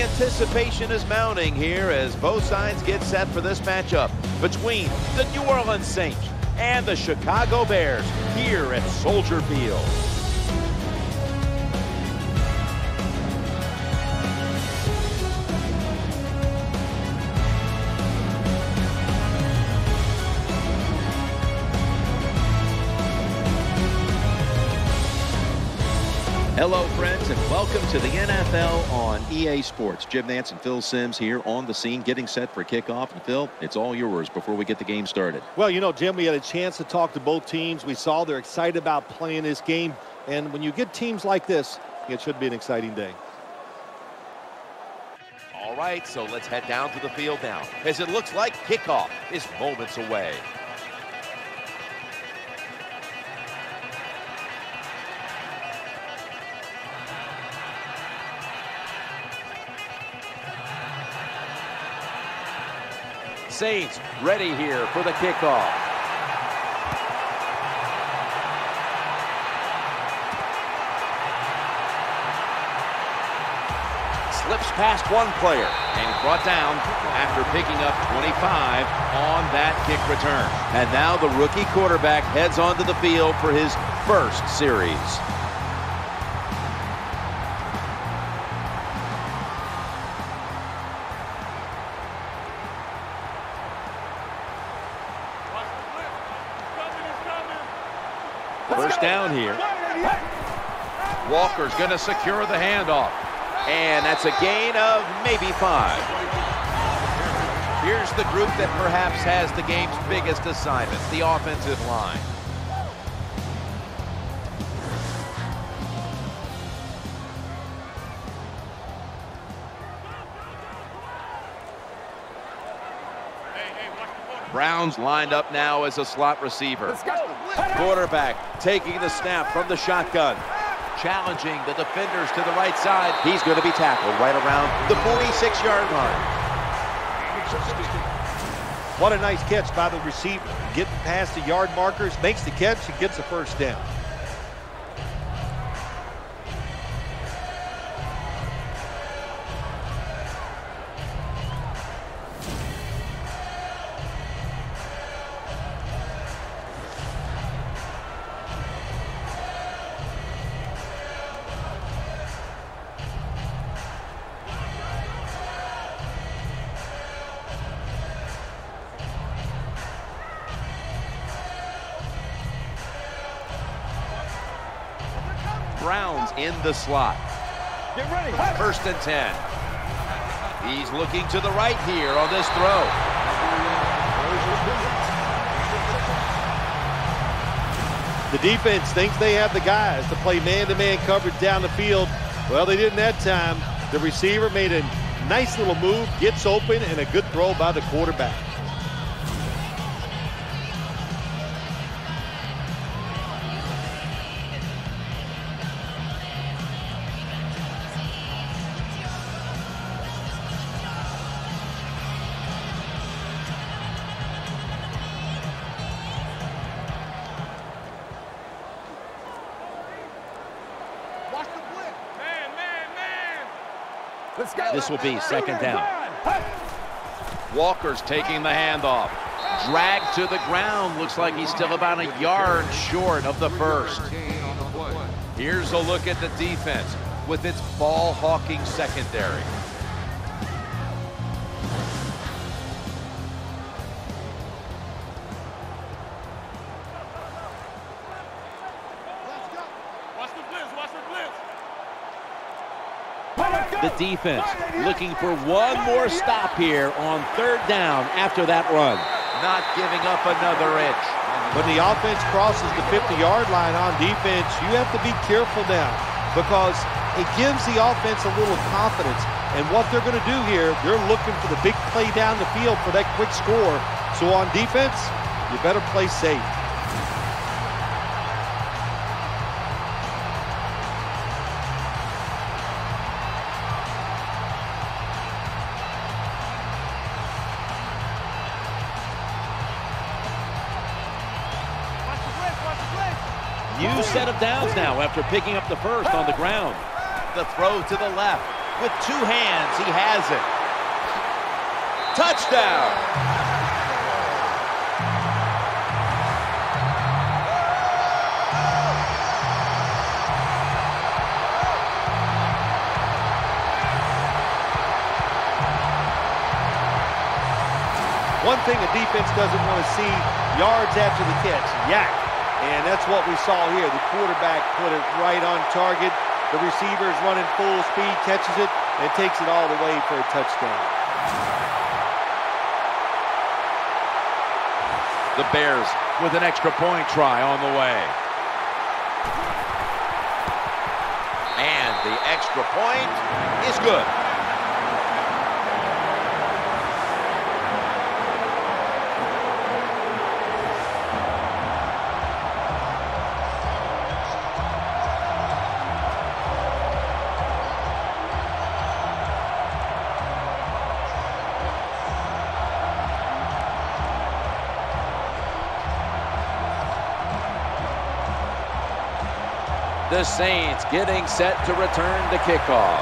Anticipation is mounting here as both sides get set for this matchup between the New Orleans Saints and the Chicago Bears here at Soldier Field. Welcome to the NFL on EA Sports. Jim Nantz and Phil Simms here on the scene, getting set for kickoff. And Phil, it's all yours before we get the game started. Well, you know, Jim, we had a chance to talk to both teams. We saw they're excited about playing this game. And when you get teams like this, it should be an exciting day. All right, so let's head down to the field now, as it looks like kickoff is moments away. Saints ready here for the kickoff. Slips past one player and brought down after picking up 25 on that kick return. And now the rookie quarterback heads onto the field for his first series. Down here. Walker's going to secure the handoff. And that's a gain of maybe five. Here's the group that perhaps has the game's biggest assignment, the offensive line. Browns lined up now as a slot receiver. Quarterback taking the snap from the shotgun. Challenging the defenders to the right side. He's going to be tackled right around the 46-yard line. What a nice catch by the receiver. Getting past the yard markers, makes the catch, and gets the first down. The slot. Get ready. First and 10. He's looking to the right here on this throw. The defense thinks they have the guys to play man-to-man -man coverage down the field. Well, they didn't that time. The receiver made a nice little move, gets open, and a good throw by the quarterback. This will be second down. Walker's taking the handoff. Dragged to the ground. Looks like he's still about a yard short of the first. Here's a look at the defense with its ball-hawking secondary. The defense looking for one more stop here on third down after that run. Not giving up another inch. When the offense crosses the 50-yard line on defense, you have to be careful now because it gives the offense a little confidence. And what they're going to do here, they're looking for the big play down the field for that quick score. So on defense, you better play safe. Set of downs now after picking up the first on the ground. The throw to the left. With two hands, he has it. Touchdown! One thing a defense doesn't want to see, yards after the catch, YAC. And that's what we saw here. The quarterback put it right on target. The receiver is running full speed, catches it, and takes it all the way for a touchdown. The Bears with an extra point try on the way. And the extra point is good. Getting set to return the kickoff.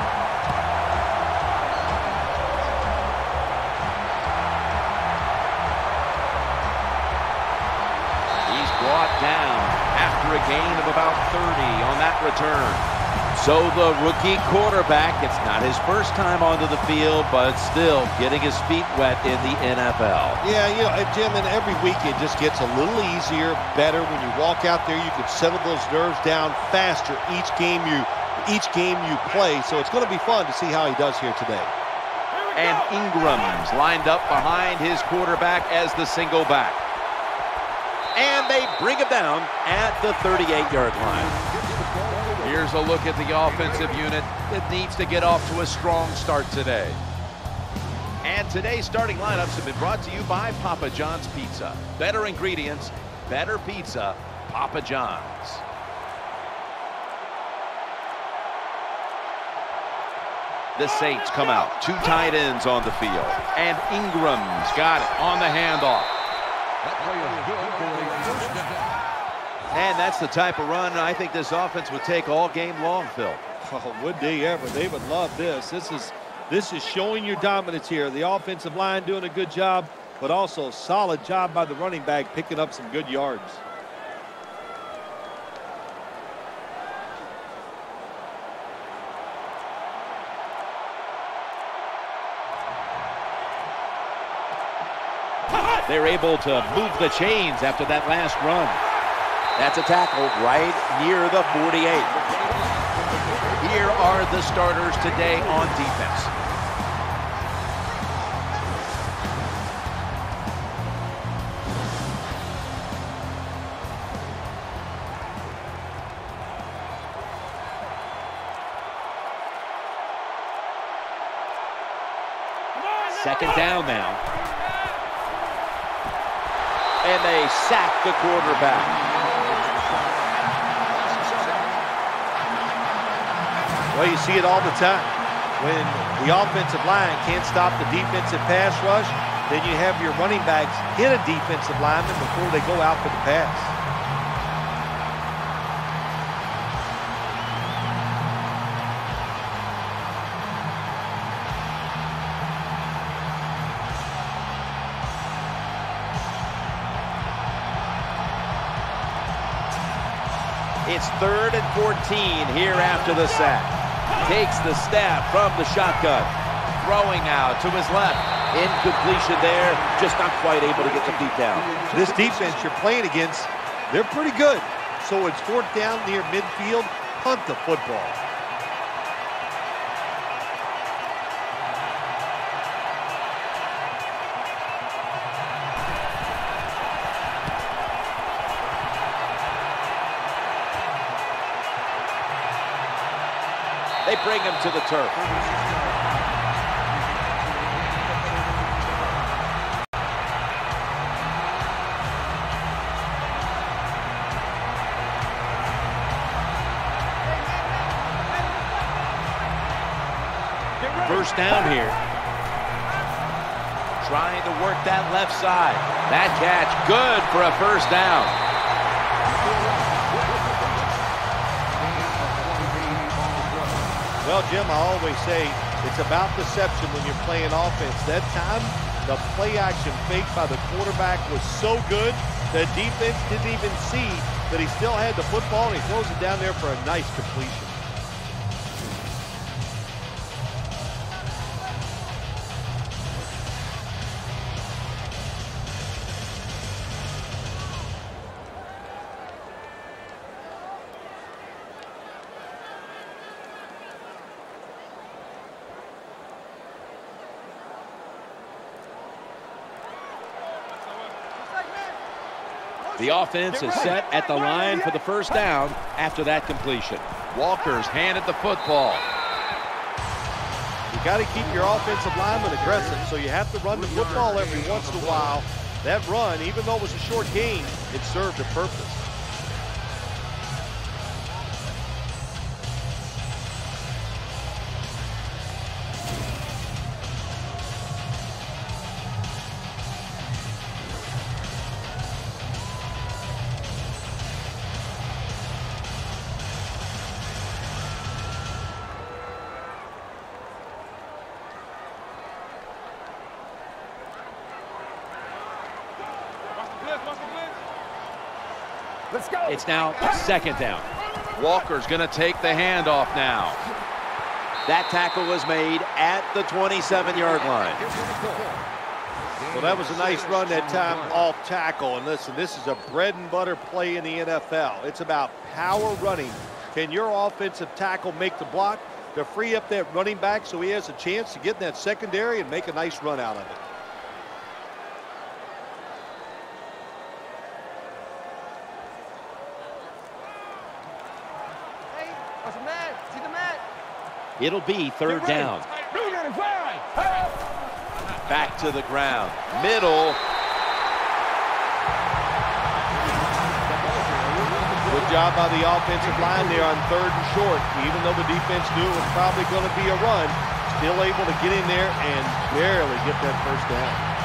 He's brought down after a gain of about 30 on that return. So the rookie quarterback, it's not his first time onto the field, but still getting his feet wet in the NFL. Yeah, you know, Jim, and every week it just gets a little easier, better. When you walk out there, you can settle those nerves down faster each game you each game you play. So it's going to be fun to see how he does here today. And Ingram's lined up behind his quarterback as the single back. And they bring him down at the 38-yard line. Here's a look at the offensive unit that needs to get off to a strong start today. And today's starting lineups have been brought to you by Papa John's Pizza. Better ingredients, better pizza, Papa John's. The Saints come out. Two tight ends on the field. And Ingram's got it on the handoff. And that's the type of run I think this offense would take all game long, Phil. Oh, would they ever? They would love this. This is this is showing your dominance here. The offensive line doing a good job, but also solid job by the running back picking up some good yards. They're able to move the chains after that last run. That's a tackle right near the 48. Here are the starters today on defense. Second down now. And they sack the quarterback. Well, you see it all the time. When the offensive line can't stop the defensive pass rush, then you have your running backs hit a defensive lineman before they go out for the pass. It's third and 14 here after the sack. Takes the snap from the shotgun. Throwing out to his left. Incompletion there. Just not quite able to get the feet down. This defense you're playing against, they're pretty good. So it's fourth down near midfield. Punt the football. Bring him to the turf. First down here. Trying to work that left side. That catch good for a first down. Well, Jim, I always say it's about deception when you're playing offense. That time, the play action fake by the quarterback was so good, the defense didn't even see that he still had the football, and he throws it down there for a nice completion. Offense is set at the line for the first down after that completion. Walker's handed the football. You got to keep your offensive lineman aggressive, so you have to run the football every once in a while. That run, even though it was a short game, it served a purpose. It's now second down. Walker's going to take the handoff now. That tackle was made at the 27-yard line. Well, that was a nice run that time off tackle. And listen, this is a bread and butter play in the NFL. It's about power running. Can your offensive tackle make the block to free up that running back so he has a chance to get in that secondary and make a nice run out of it? It'll be third down. Back to the ground. Middle. Good job by the offensive line there on third and short. Even though the defense knew it was probably going to be a run, still able to get in there and barely get that first down.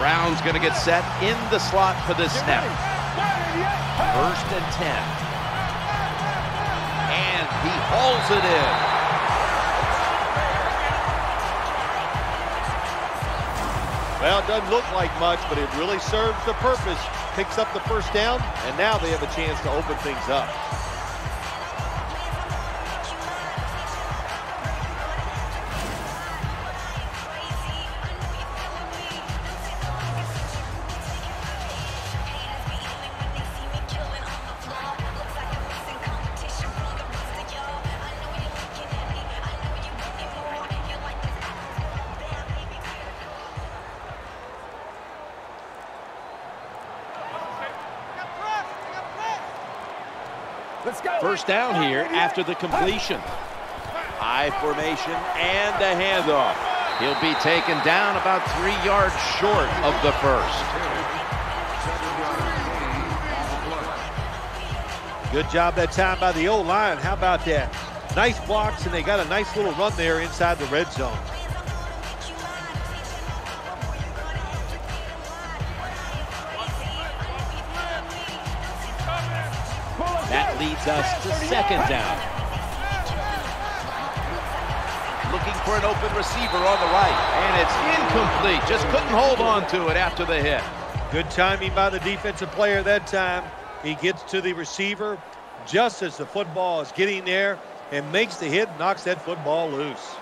Brown's going to get set in the slot for this snap. First and 10. And he hauls it in. Well, it doesn't look like much, but it really serves the purpose. Picks up the first down, and now they have a chance to open things up. Down here after the completion. High formation and a handoff. He'll be taken down about three yards short of the first. Good job that time by the O-line. How about that? Nice blocks, and they got a nice little run there inside the red zone. Leads us to second down. Looking for an open receiver on the right, and it's incomplete. Just couldn't hold on to it after the hit. Good timing by the defensive player that time. He gets to the receiver just as the football is getting there and makes the hit, knocks that football loose.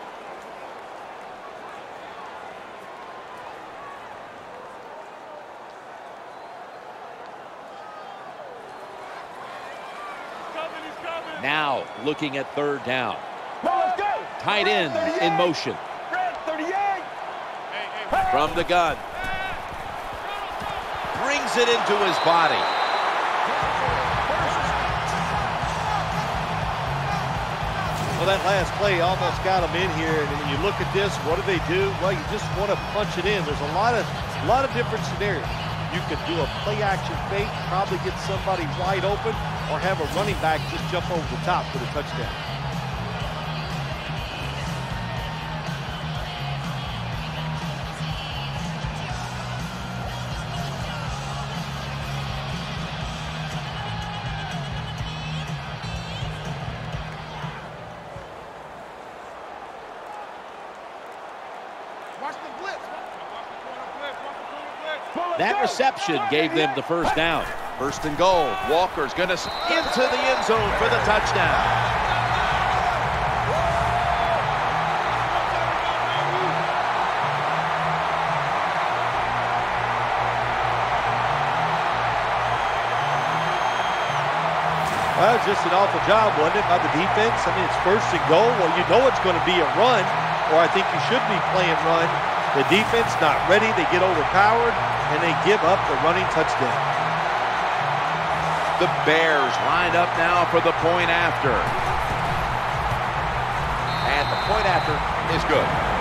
Now looking at third down. Tight end in motion. From the gun. Brings it into his body. Well, that last play almost got him in here. And when you look at this, what do they do? Well, you just want to punch it in. There's a lot of, a lot of different scenarios. You could do a play action fake, probably get somebody wide open, or have a running back just jump over the top for the touchdown. Reception gave them the first down. First and goal. Walker's going to into the end zone for the touchdown. Well, it's just an awful job, wasn't it, by the defense? I mean, it's first and goal. Well, you know it's going to be a run, or I think you should be playing run. The defense not ready. They get overpowered, and they give up the running touchdown. The Bears lined up now for the point after. And the point after is good.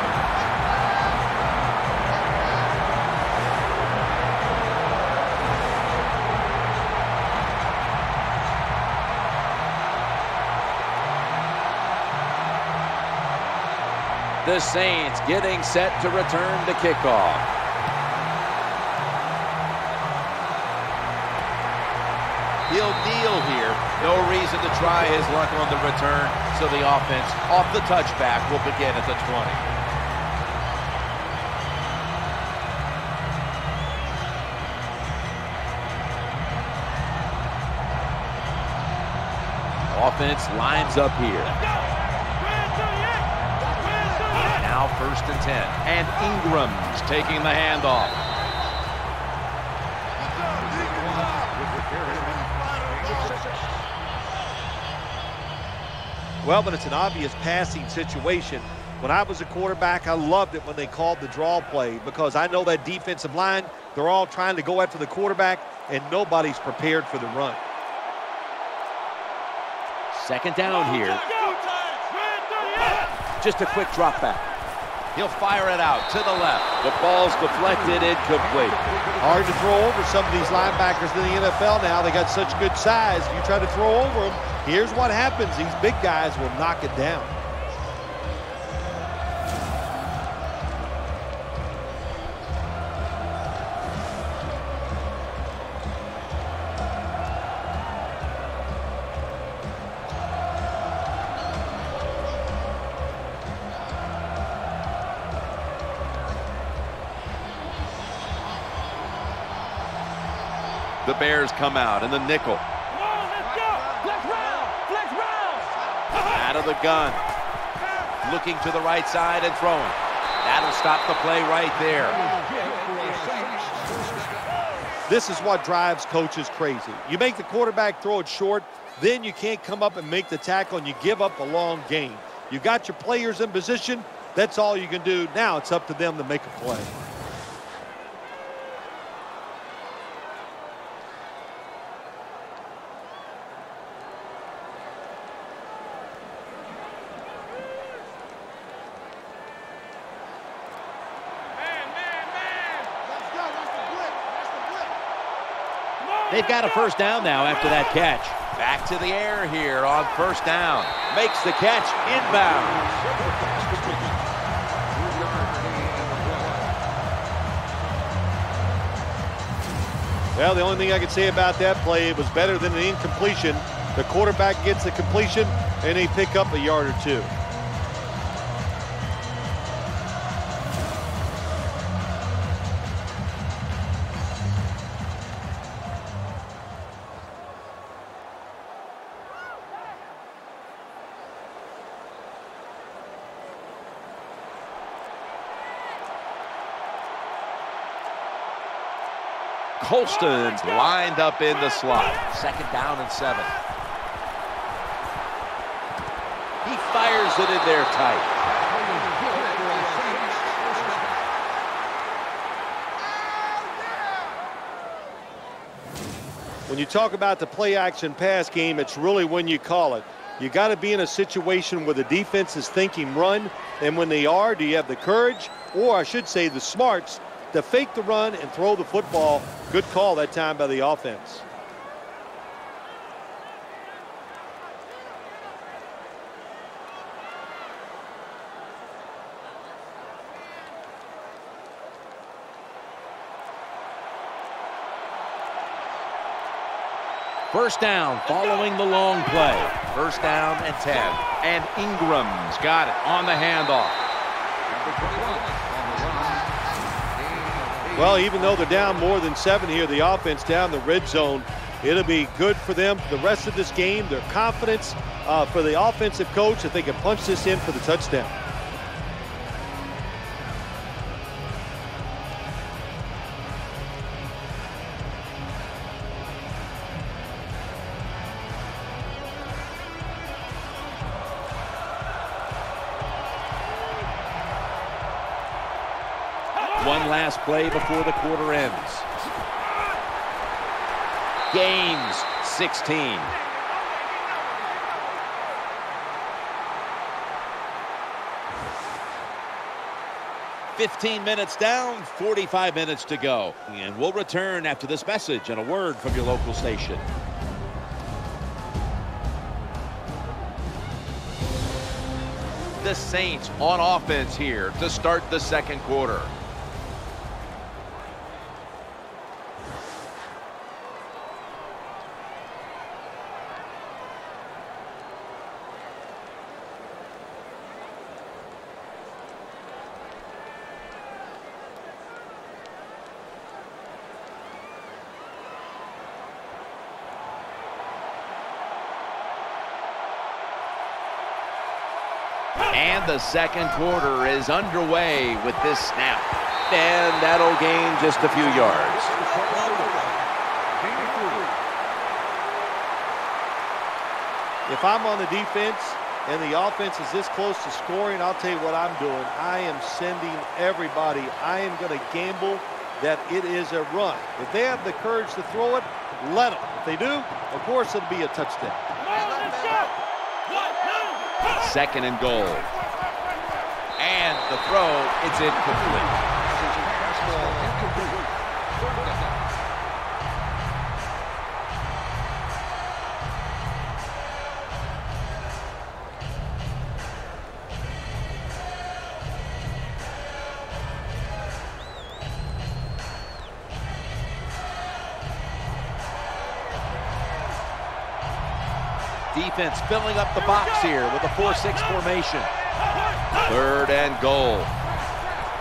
The Saints getting set to return the kickoff. He'll kneel here. No reason to try his luck on the return. So the offense off the touchback will begin at the 20. Offense lines up here. First and 10. And Ingram's taking the handoff. Well, but it's an obvious passing situation. When I was a quarterback, I loved it when they called the draw play because I know that defensive line, they're all trying to go after the quarterback, and nobody's prepared for the run. Second down here. Just a quick drop back. He'll fire it out to the left. The ball's deflected, incomplete. Hard to throw over some of these linebackers in the NFL now. They got such good size. If You try to throw over them, here's what happens. These big guys will knock it down. Come out in the nickel. Out of the gun. Looking to the right side and throwing. That'll stop the play right there. This is what drives coaches crazy. You make the quarterback throw it short, then you can't come up and make the tackle, and you give up a long gain. You got your players in position. That's all you can do. Now it's up to them to make a play. They've got a first down now after that catch. Back to the air here on first down. Makes the catch inbound. Well, the only thing I can say about that play, it was better than an incompletion. The quarterback gets the completion, and they pick up a yard or two. Colston's lined up in the slot. Second down and seven. He fires it in there tight. When you talk about the play action pass game, it's really when you call it. You got to be in a situation where the defense is thinking run, and when they are, do you have the courage, or I should say the smarts, to fake the run and throw the football. Good call that time by the offense. First down following the long play. First down and 10. And Ingram's got it on the handoff. Well, even though they're down more than seven here, the offense down the red zone, it'll be good for them the rest of this game. Their confidence uh, for the offensive coach that they can punch this in for the touchdown. Play before the quarter ends. Games 16. Fifteen minutes down, 45 minutes to go. And we'll return after this message and a word from your local station. The Saints on offense here to start the second quarter. And the second quarter is underway with this snap. And that'll gain just a few yards. If I'm on the defense and the offense is this close to scoring, I'll tell you what I'm doing. I am sending everybody. I am going to gamble that it is a run. If they have the courage to throw it, let them. If they do, of course it'll be a touchdown. Second and goal. The throw, it's incomplete. Defense filling up the box here with a 4-6 formation. Third and goal.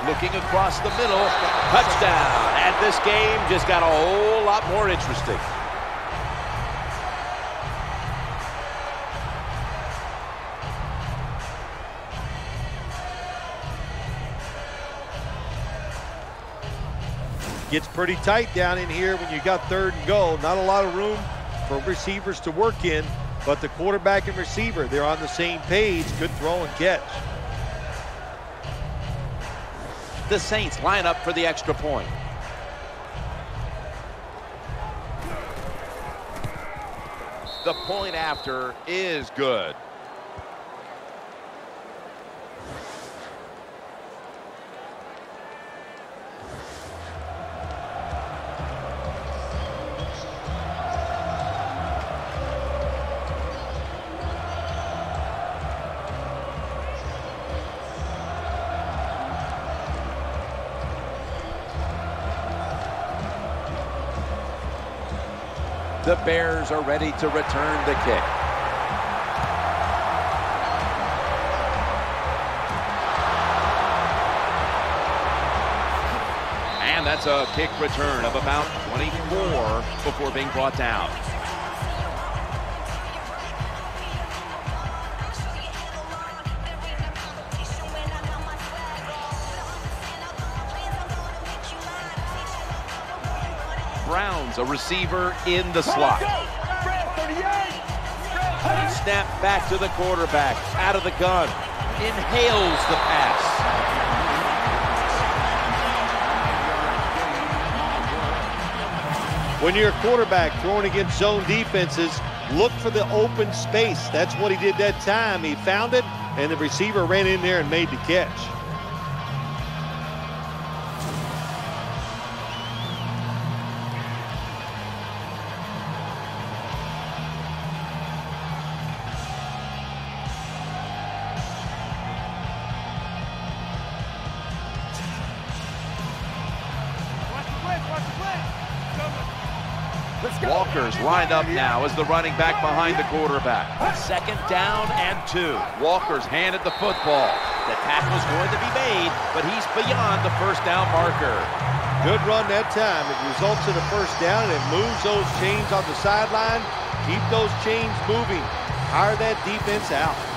Looking across the middle. Touchdown. And this game just got a whole lot more interesting. Gets pretty tight down in here when you got third and goal. Not a lot of room for receivers to work in, but the quarterback and receiver, they're on the same page. Good throw and catch. The Saints line up for the extra point. The point after is good. Are ready to return the kick. And that's a kick return of about 24 before being brought down. Browns, a receiver in the slot. Snap back to the quarterback, out of the gun, inhales the pass. When you're a quarterback throwing against zone defenses, look for the open space. That's what he did that time. He found it, and the receiver ran in there and made the catch. Walker's lined up now as the running back behind the quarterback. Second down and two. Walker's handed the football. The tackle's going to be made, but he's beyond the first down marker. Good run that time. It results in a first down, and it moves those chains on the sideline. Keep those chains moving. Hire that defense out.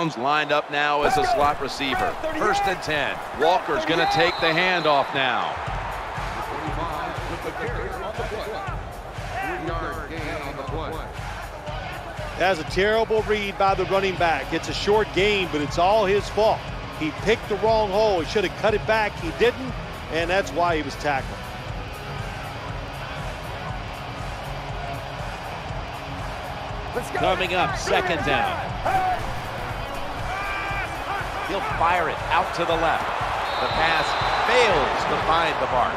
Browns lined up now as a slot receiver. First and 10. Walker's going to take the handoff now. That's a terrible read by the running back. It's a short game, but it's all his fault. He picked the wrong hole. He should have cut it back. He didn't, and that's why he was tackled. Coming up, second down. He'll fire it out to the left. The pass fails to find the mark.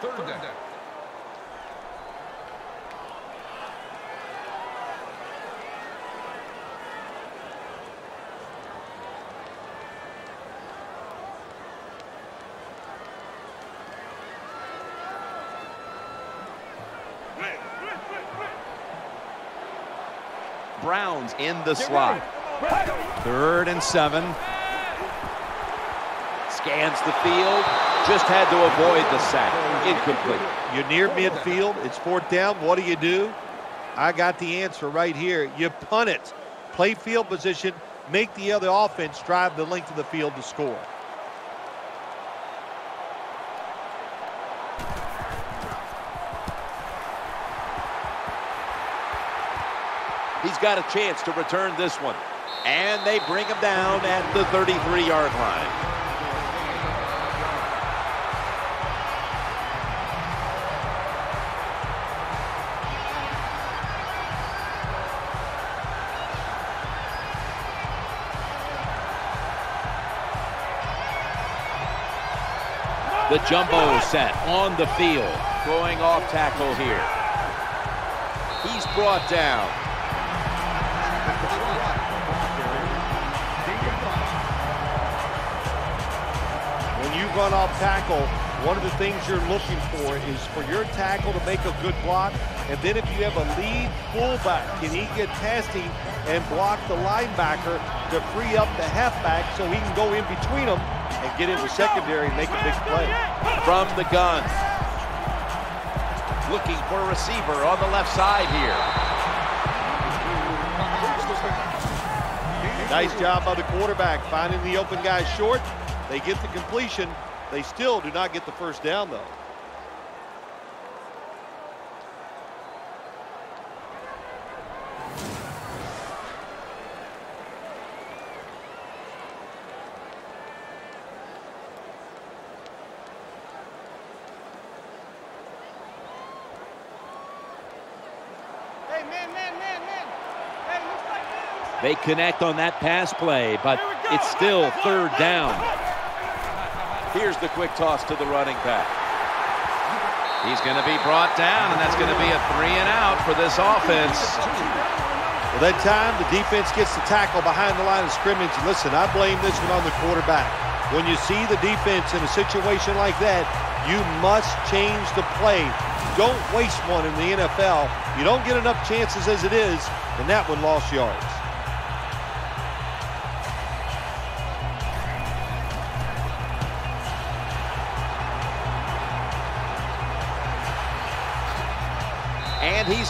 Third. Browns in the slot. Third and seven. Scans the field. Just had to avoid the sack. Incomplete. You're near midfield. It's fourth down. What do you do? I got the answer right here. You punt it. Play field position. Make the other offense drive the length of the field to score. He's got a chance to return this one. And they bring him down at the 33-yard line. The jumbo set on the field. Going off tackle here. He's brought down. Run off tackle, one of the things you're looking for is for your tackle to make a good block. And then if you have a lead fullback, can he get testing and block the linebacker to free up the halfback so he can go in between them and get into secondary and make a big play? From the gun. Looking for a receiver on the left side here. Nice job by the quarterback finding the open guy short. They get the completion. They still do not get the first down, though. They connect on that pass play, but it's still third down. Here's the quick toss to the running back. He's going to be brought down, and that's going to be a three and out for this offense. Well, that time, the defense gets the tackle behind the line of scrimmage. Listen, I blame this one on the quarterback. When you see the defense in a situation like that, you must change the play. Don't waste one in the NFL. You don't get enough chances as it is, and that one lost yards.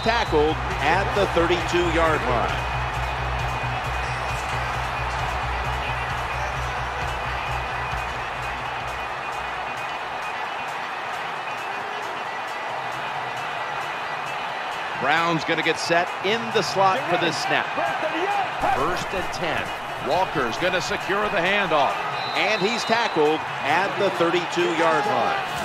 Tackled at the 32-yard line. Brown's going to get set in the slot for this snap. First and 10. Walker's going to secure the handoff. And he's tackled at the 32-yard line.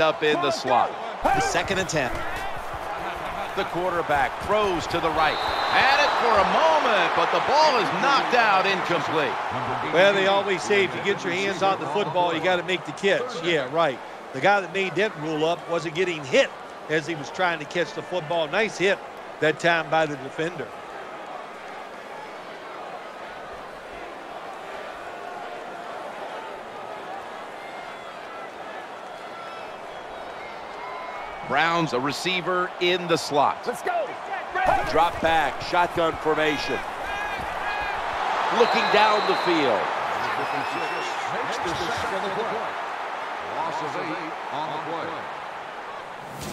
Lined up in the slot. The second and 10. The quarterback throws to the right. Had it for a moment, but the ball is knocked out incomplete. Well, they always say if you get your hands on the football, you got to make the catch. Yeah, right. The guy that made that rule up wasn't getting hit as he was trying to catch the football. Nice hit that time by the defender. Browns, a receiver in the slot. Let's go. Drop back, shotgun formation. Looking down the field.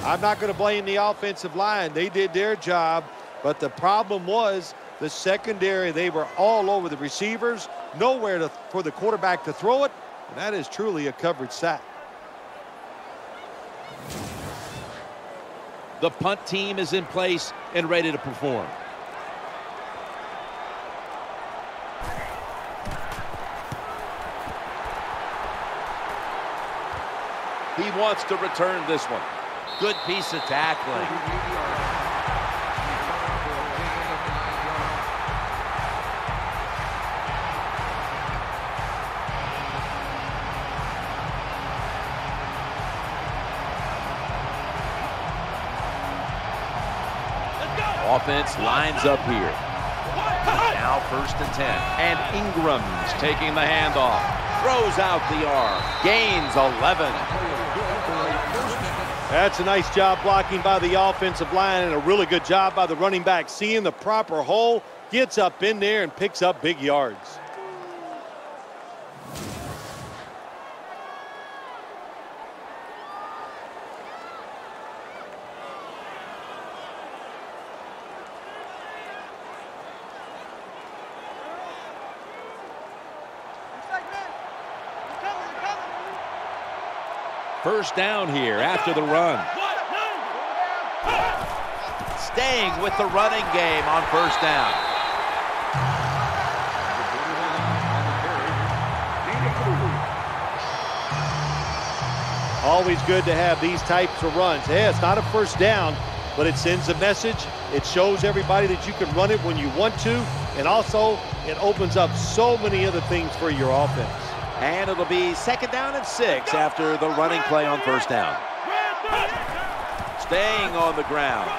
I'm not going to blame the offensive line. They did their job, but the problem was the secondary. They were all over the receivers, nowhere to, for the quarterback to throw it. And that is truly a coverage sack. The punt team is in place and ready to perform. He wants to return this one. Good piece of tackling. Offense lines up here. Now first and 10. And Ingram's taking the handoff. Throws out the arm. Gains 11. That's a nice job blocking by the offensive line and a really good job by the running back. Seeing the proper hole, gets up in there and picks up big yards. First down here after the run. Staying with the running game on first down. Always good to have these types of runs. Hey, it's not a first down, but it sends a message. It shows everybody that you can run it when you want to, and also it opens up so many other things for your offense. And it'll be second down and six after the running play on first down. Staying on the ground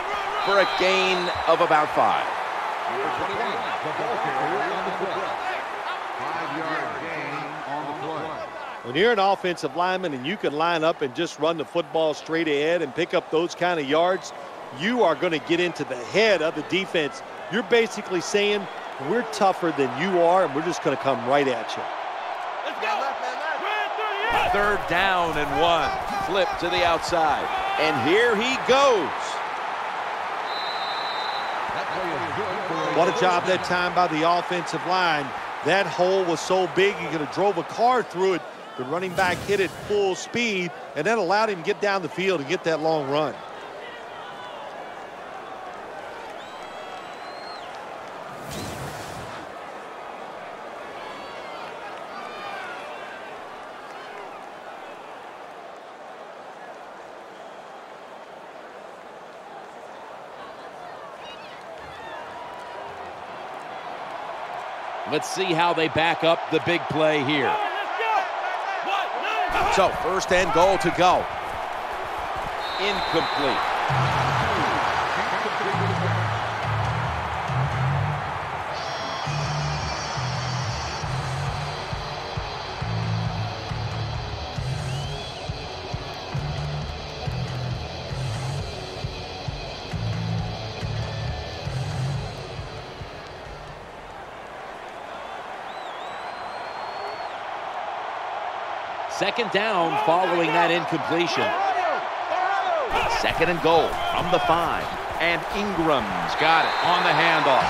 for a gain of about five. When you're an offensive lineman and you can line up and just run the football straight ahead and pick up those kind of yards, you are going to get into the head of the defense. You're basically saying, we're tougher than you are, and we're just going to come right at you. Third down and one. Flip to the outside. And here he goes. What a job that time by the offensive line. That hole was so big he could have drove a car through it. The running back hit it full speed, and that allowed him to get down the field and get that long run. Let's see how they back up the big play here. So first and goal to go. Incomplete. Second down following that incompletion. Second and goal from the five. And Ingram's got it on the handoff.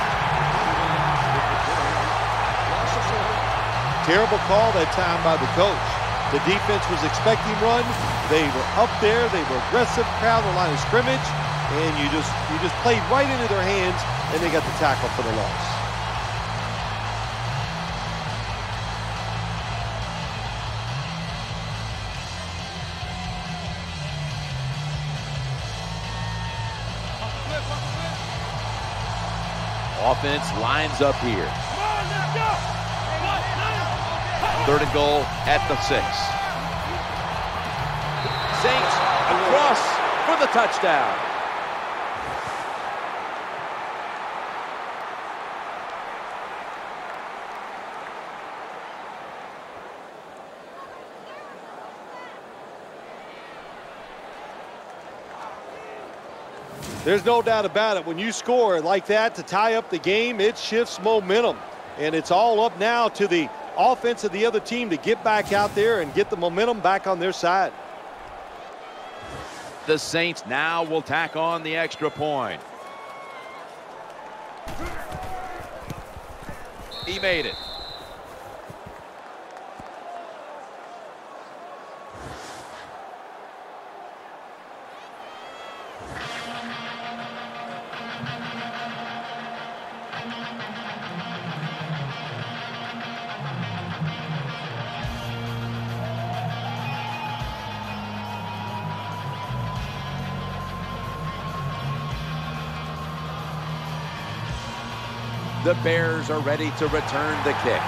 Terrible call that time by the coach. The defense was expecting run. They were up there. They were aggressive, crowd the line of scrimmage, and you just you just played right into their hands, and they got the tackle for the loss. Offense lines up here. Third and goal at the six. Saints across for the touchdown. There's no doubt about it. When you score like that to tie up the game, it shifts momentum. And it's all up now to the offense of the other team to get back out there and get the momentum back on their side. The Saints now will tack on the extra point. He made it. The Bears are ready to return the kick.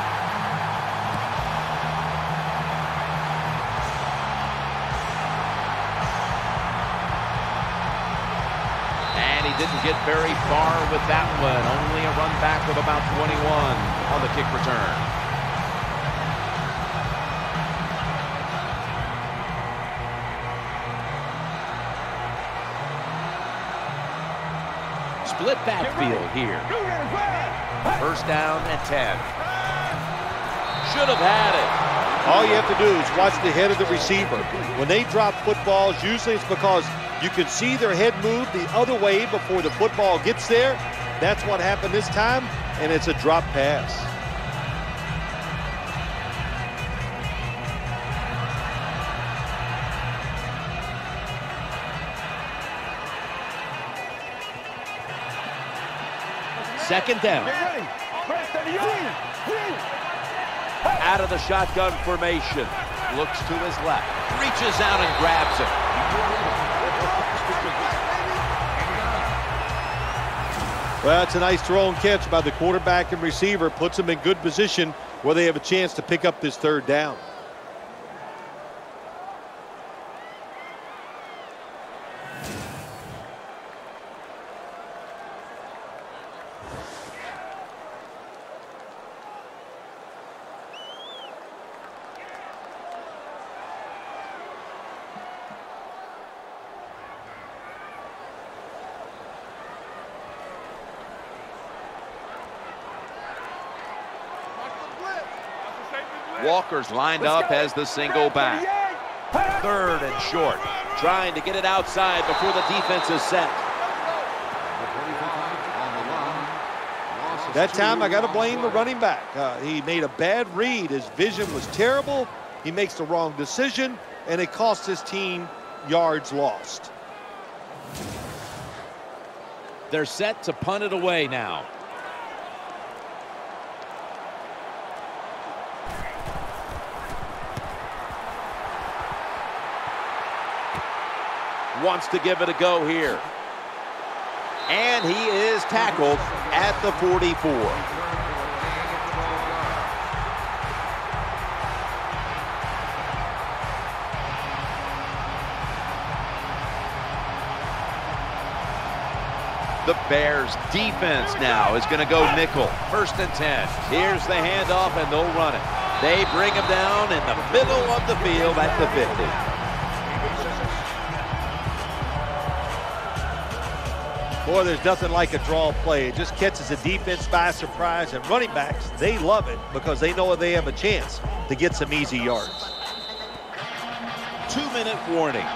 And he didn't get very far with that one. Only a run back of about 21 on the kick return. Split backfield here. First down and 10. Should have had it. All you have to do is watch the head of the receiver. When they drop footballs, usually it's because you can see their head move the other way before the football gets there. That's what happened this time, and it's a drop pass. Second down. Out of the shotgun formation. Looks to his left. Reaches out and grabs it. Well, it's a nice throw and catch by the quarterback and receiver. Puts them in good position where they have a chance to pick up this third down. Walker's lined up as the single back. Third and short. Trying to get it outside before the defense is set. That time I got to blame the running back. Uh, he made a bad read. His vision was terrible. He makes the wrong decision, and it cost his team yards lost. They're set to punt it away now. Wants to give it a go here. And he is tackled at the 44. The Bears defense now is going to go nickel. First and 10. Here's the handoff, and they'll run it. They bring him down in the middle of the field at the 50. Boy, there's nothing like a draw play. It just catches the defense by surprise, and running backs, they love it because they know they have a chance to get some easy yards. Two-minute warning.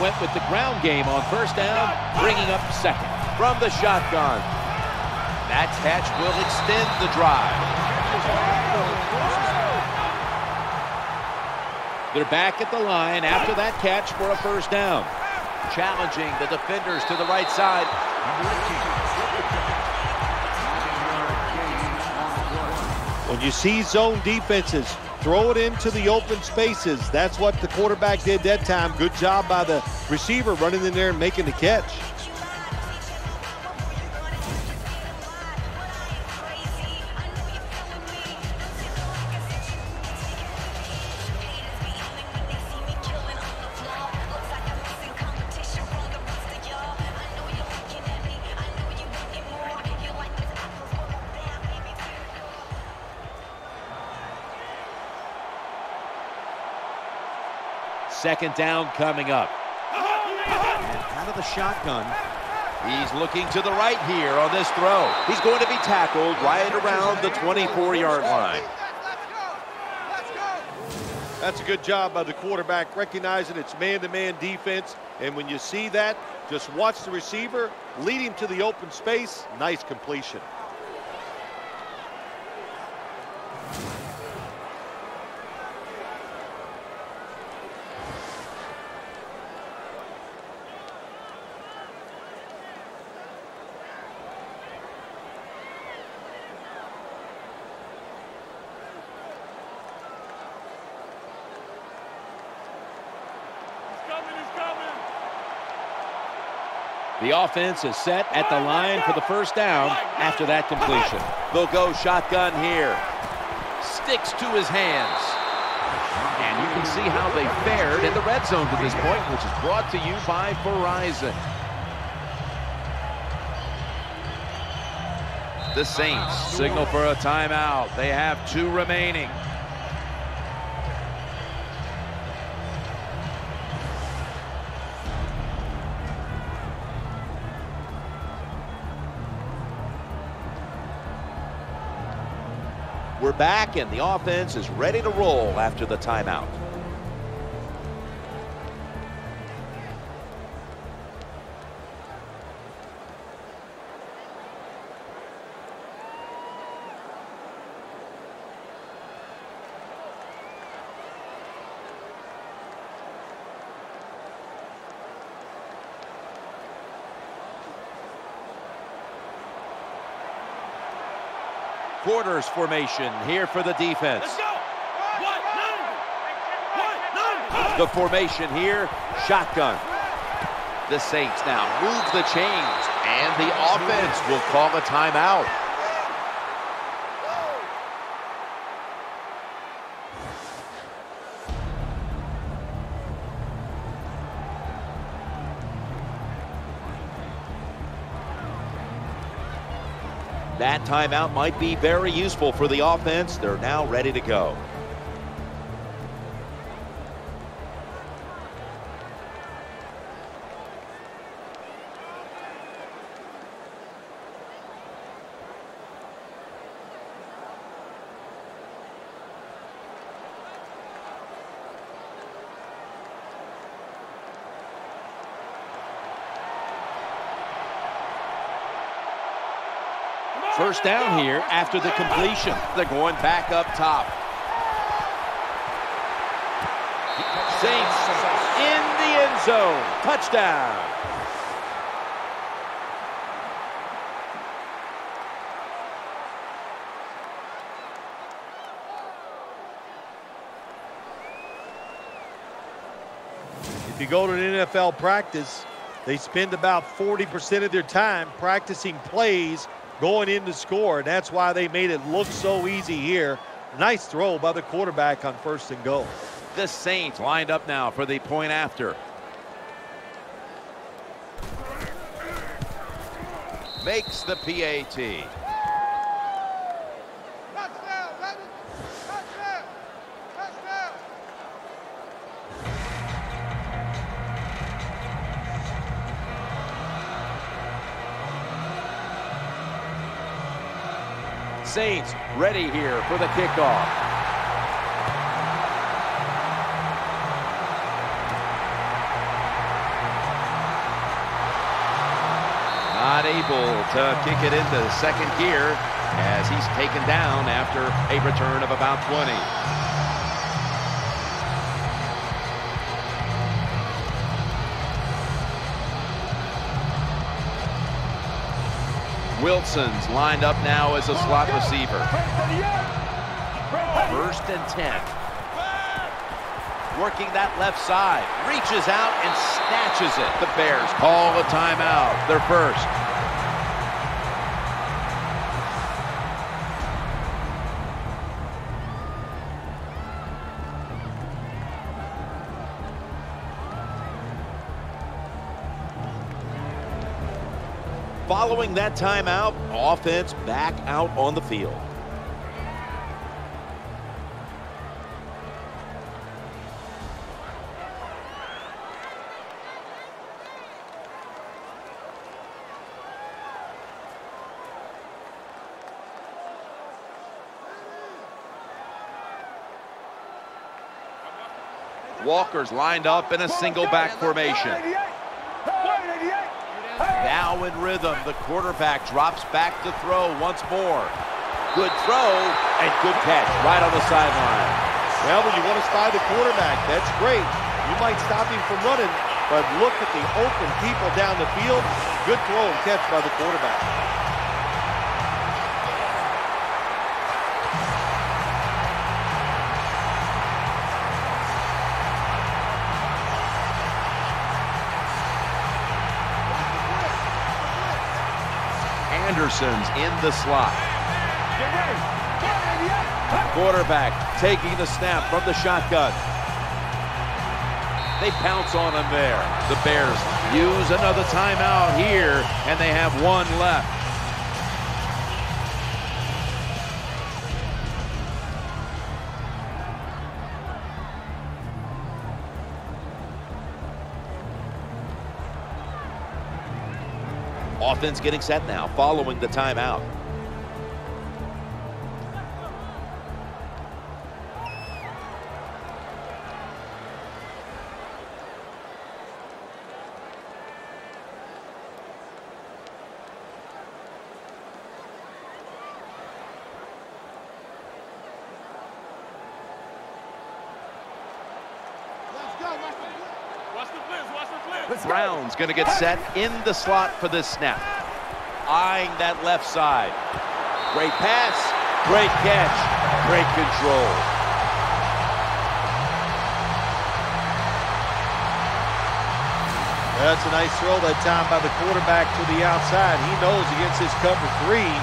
Went with the ground game on first down, bringing up second from the shotgun. That catch will extend the drive. They're back at the line after that catch for a first down. Challenging the defenders to the right side. When you see zone defenses, throw it into the open spaces. That's what the quarterback did that time. Good job by the receiver running in there and making the catch. Second down coming up. And out of the shotgun. He's looking to the right here on this throw. He's going to be tackled right around the 24-yard line. That's a good job by the quarterback, recognizing it's man-to-man -man defense. And when you see that, just watch the receiver, lead him to the open space. Nice completion. The offense is set at the line for the first down after that completion. They'll go shotgun here. Sticks to his hands. And you can see how they fared in the red zone to this point, which is brought to you by Verizon. The Saints signal for a timeout. They have two remaining. Back, and the offense is ready to roll after the timeout. Quarters formation here for the defense. The formation here, shotgun. The Saints now move the chains, and the offense will call a timeout. That timeout might be very useful for the offense. They're now ready to go. First down here after the completion. They're going back up top. Saints in the end zone. Touchdown. If you go to an NFL practice, they spend about 40% of their time practicing plays going in to score. And that's why they made it look so easy here. Nice throw by the quarterback on first and goal. The Saints lined up now for the point after. Makes the PAT. Saints ready here for the kickoff. Not able to kick it into second gear as he's taken down after a return of about 20. Wilson's lined up now as a slot receiver. First and 10. Working that left side. Reaches out and snatches it. The Bears call a timeout. Their first. Following that timeout, offense back out on the field. Walker's lined up in a single back formation. Now in rhythm, the quarterback drops back to throw once more. Good throw and good catch right on the sideline. Well, when you want to spy the quarterback, that's great. You might stop him from running, but look at the open people down the field. Good throw and catch by the quarterback. Anderson's in the slot. Quarterback taking the snap from the shotgun. They pounce on him there. The Bears use another timeout here, and they have one left. Offense getting set now following the timeout. Going to get set in the slot for this snap. Eyeing that left side. Great pass, great catch, great control. That's a nice throw that time by the quarterback to the outside. He knows against his cover three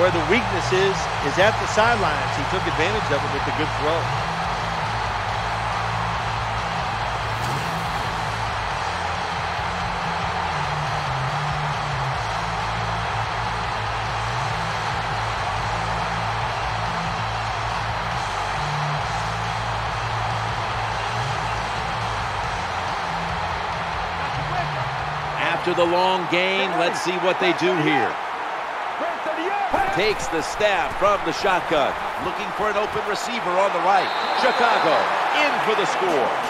where the weakness is, is at the sidelines. He took advantage of it with a good throw. The long game. Let's see what they do here. Takes the snap from the shotgun. Looking for an open receiver on the right. Chicago in for the score.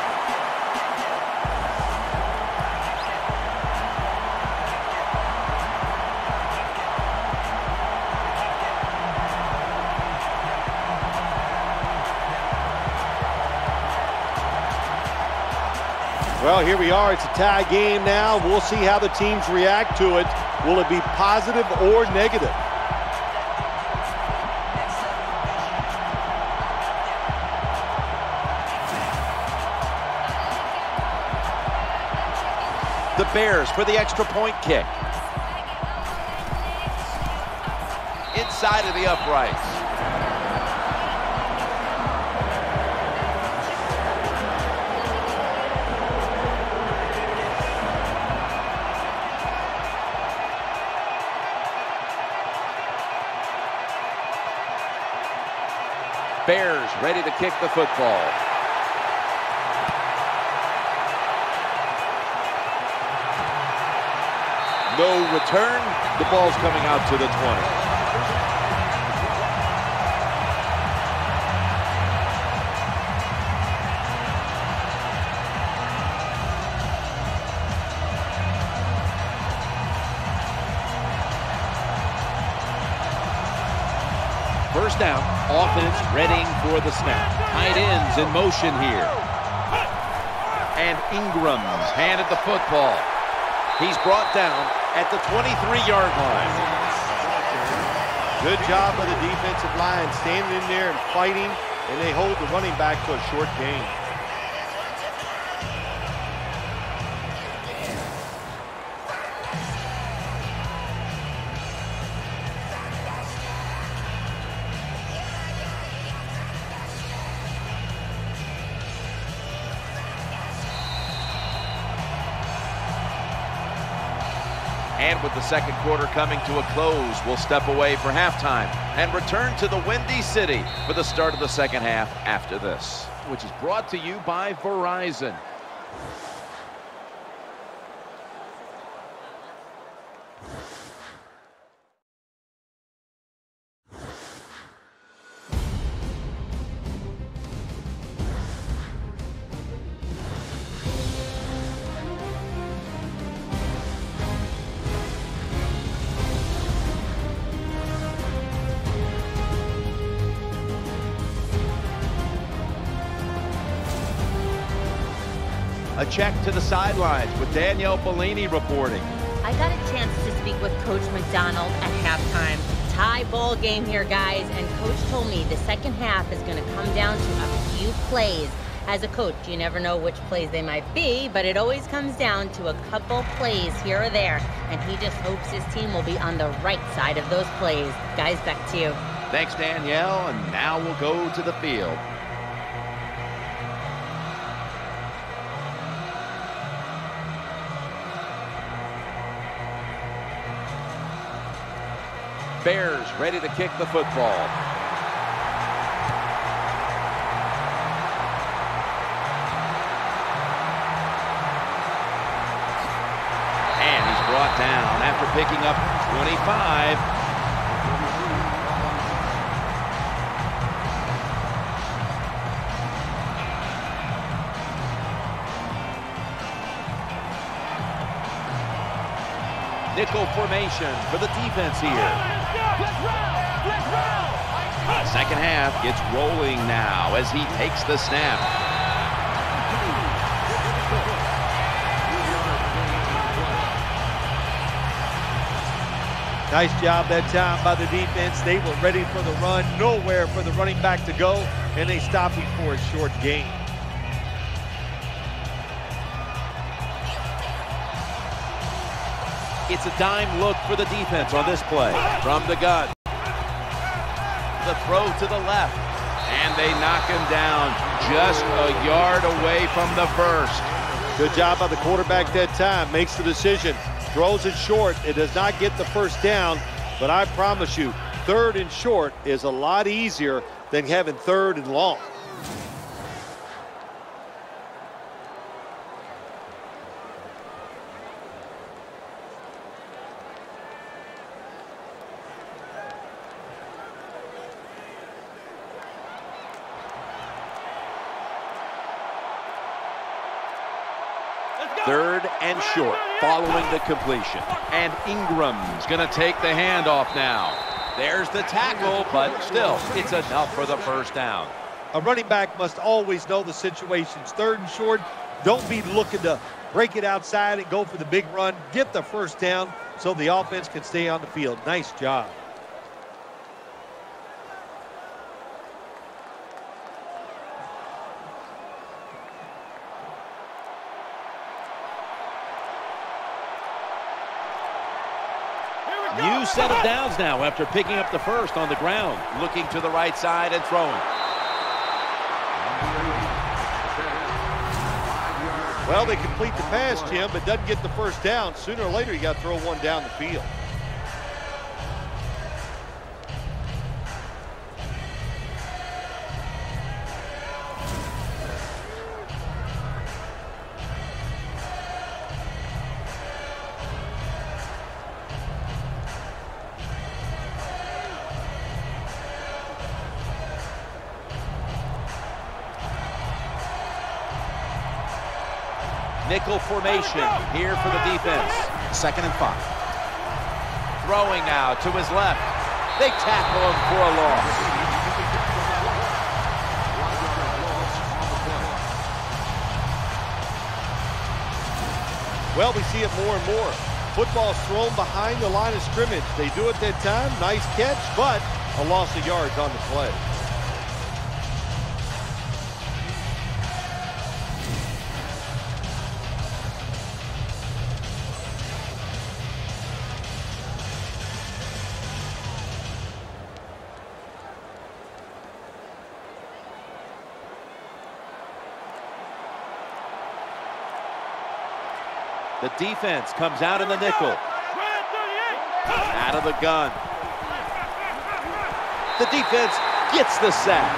Well, here we are. It's a tie game now. We'll see how the teams react to it. Will it be positive or negative? The Bears for the extra point kick. Inside of the uprights. Ready to kick the football. No return. The ball's coming out to the 20. First down, offense readying for the snap. Tight ends in motion here. And Ingram's handed the football. He's brought down at the 23-yard line. Good job by the defensive line, standing in there and fighting, and they hold the running back to a short gain. Second quarter coming to a close, we'll step away for halftime and return to the Windy City for the start of the second half after this, which is brought to you by Verizon. Check to the sidelines with Danielle Bellini reporting. I got a chance to speak with Coach McDonald at halftime. Tie ball game here, guys, and Coach told me the second half is going to come down to a few plays. As a coach, you never know which plays they might be, but it always comes down to a couple plays here or there, and he just hopes his team will be on the right side of those plays. Guys, back to you. Thanks, Danielle, and now we'll go to the field. Ready to kick the football. And he's brought down after picking up 25. Nickel formation for the defense here. Second half gets rolling now as he takes the snap. Nice job that time by the defense. They were ready for the run, nowhere for the running back to go, and they stopped him for a short gain. It's a dime look for the defense on this play. From the gun. The throw to the left. And they knock him down just a yard away from the first. Good job by the quarterback that time. Makes the decision. Throws it short. It does not get the first down, but I promise you, third and short is a lot easier than having third and long. Third and short, following the completion. And Ingram's going to take the handoff now. There's the tackle, but still, it's enough for the first down. A running back must always know the situations. Third and short, don't be looking to break it outside and go for the big run. Get the first down so the offense can stay on the field. Nice job. New set of downs now after picking up the first on the ground. Looking to the right side and throwing. Well, they complete the pass, Jim, but doesn't get the first down. Sooner or later, you got to throw one down the field. Formation here for the defense. Second and five. Throwing now to his left. They tackle him for a loss. Well, we see it more and more. football's thrown behind the line of scrimmage. They do it that time. Nice catch, but a loss of yards on the play. Defense comes out in the nickel. Out of the gun. The defense gets the sack.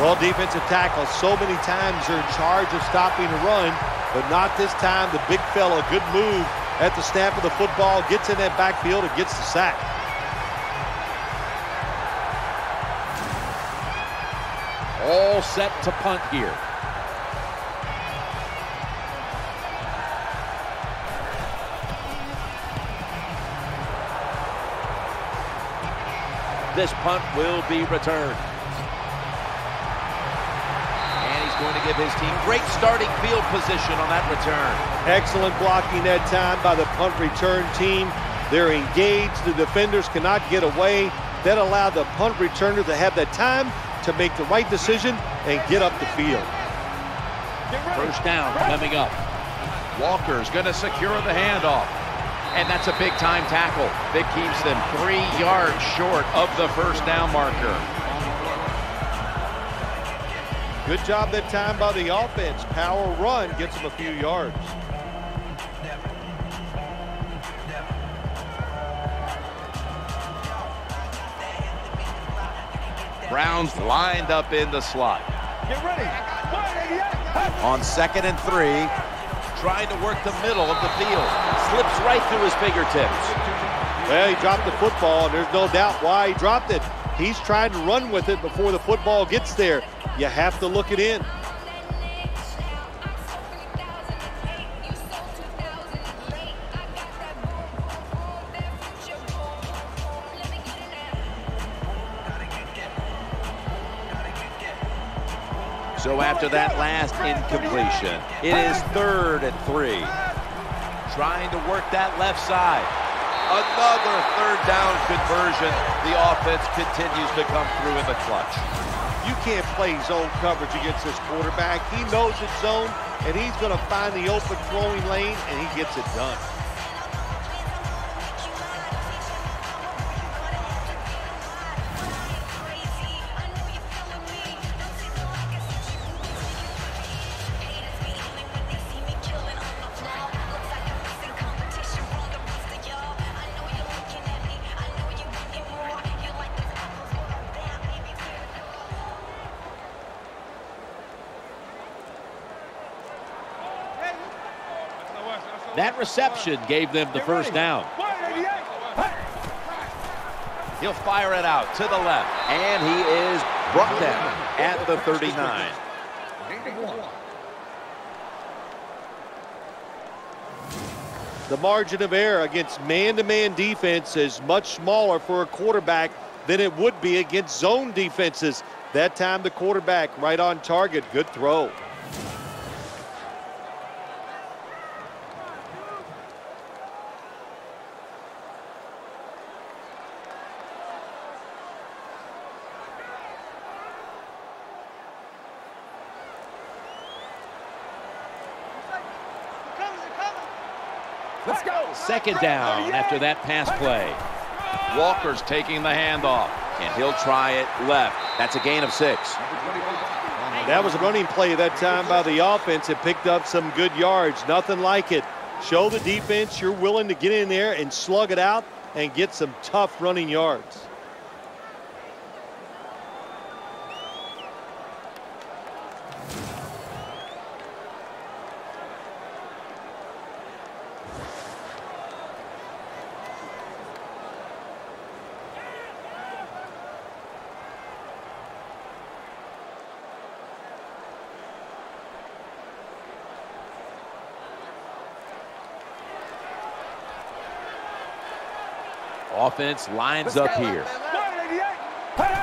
Well, defensive tackles so many times are in charge of stopping a run, but not this time. The big fella, good move at the snap of the football, gets in that backfield and gets the sack. All set to punt here. This punt will be returned. And he's going to give his team great starting field position on that return. Excellent blocking that time by the punt return team. They're engaged. The defenders cannot get away. That allowed the punt returner to have that time to make the right decision and get up the field. First down coming up. Walker's going to secure the handoff. And that's a big time tackle that keeps them three yards short of the first down marker. Good job that time by the offense. Power run gets them a few yards. Browns lined up in the slot. Get ready. On second and three, trying to work the middle of the field. Slips right through his fingertips. Well, he dropped the football, and there's no doubt why he dropped it. He's trying to run with it before the football gets there. You have to look it in. After that last incompletion, it is third and three. Trying to work that left side. Another third down conversion. The offense continues to come through in the clutch. You can't play zone coverage against this quarterback. He knows it's zone, and he's going to find the open throwing lane, and he gets it done. That reception gave them the first down. He'll fire it out to the left, and he is brought down at the 39. The margin of error against man-to-man -man defense is much smaller for a quarterback than it would be against zone defenses. That time the quarterback right on target. Good throw. Let's go. Second down after that pass play. Walker's taking the handoff, and he'll try it left. That's a gain of six. That was a running play that time by the offense. It picked up some good yards. Nothing like it. Show the defense you're willing to get in there and slug it out and get some tough running yards. Offense lines up here.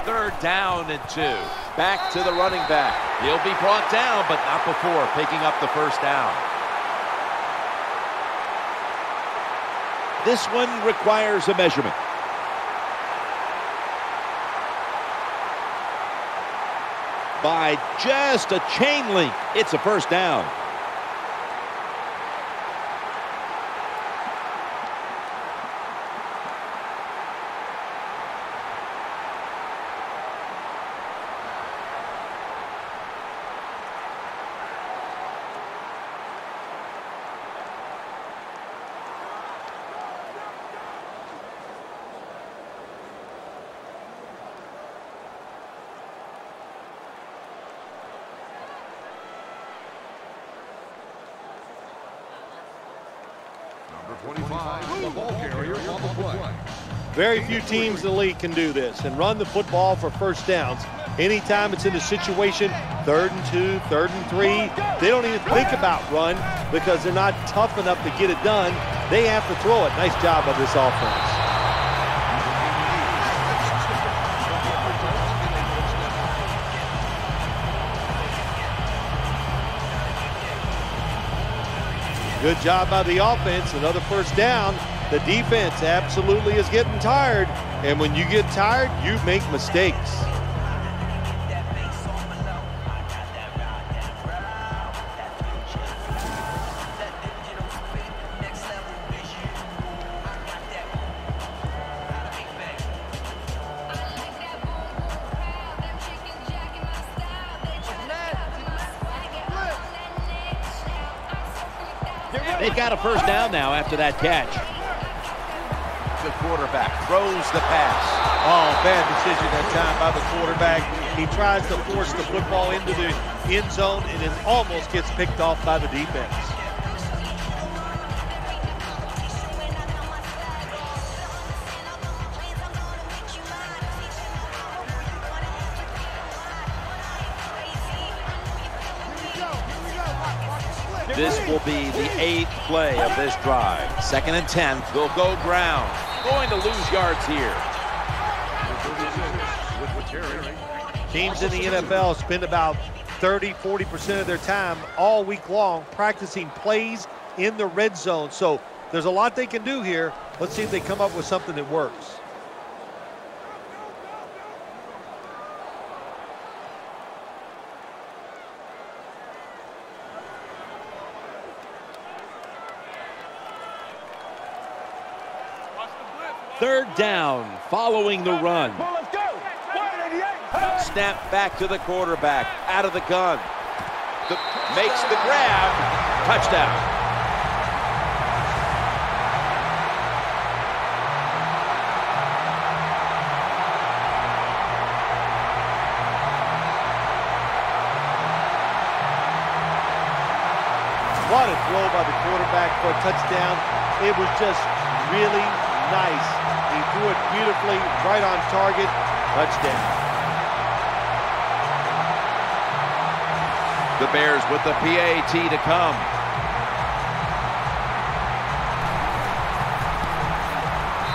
Third down and two. Back to the running back. He'll be brought down, but not before picking up the first down. This one requires a measurement. By just a chain link, it's a first down. Very few teams in the league can do this and run the football for first downs. Anytime it's in a situation, third and two, third and three, they don't even think about run because they're not tough enough to get it done. They have to throw it. Nice job of this offense. Good job by the offense. Another first down. The defense absolutely is getting tired. And when you get tired, you make mistakes. They've got a first down now after that catch. Throws the pass. Oh, bad decision that time by the quarterback. He tries to force the football into the end zone and it almost gets picked off by the defense. This will be the eighth play of this drive. Second and 10. They'll go ground. Going to lose yards here. Teams in the NFL spend about 30, 40% of their time all week long practicing plays in the red zone. So there's a lot they can do here. Let's see if they come up with something that works. Third down following the run. Snap back to the quarterback. Out of the gun. The, makes the grab. Touchdown. What a throw by the quarterback for a touchdown. It was just really nice. He threw it beautifully, right on target. Touchdown. The Bears with the PAT to come.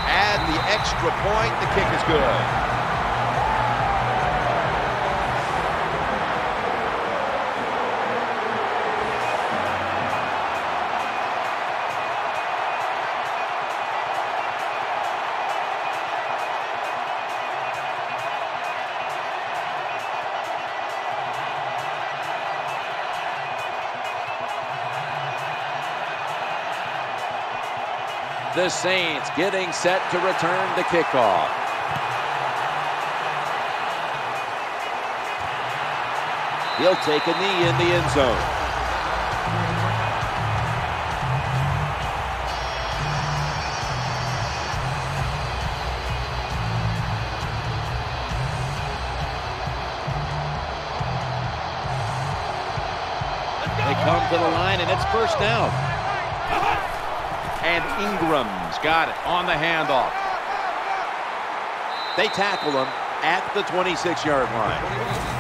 Add the extra point. The kick is good. Saints getting set to return the kickoff. He'll take a knee in the end zone. They come to the line, and it's first down and Ingram's got it on the handoff. They tackle him at the 26-yard line.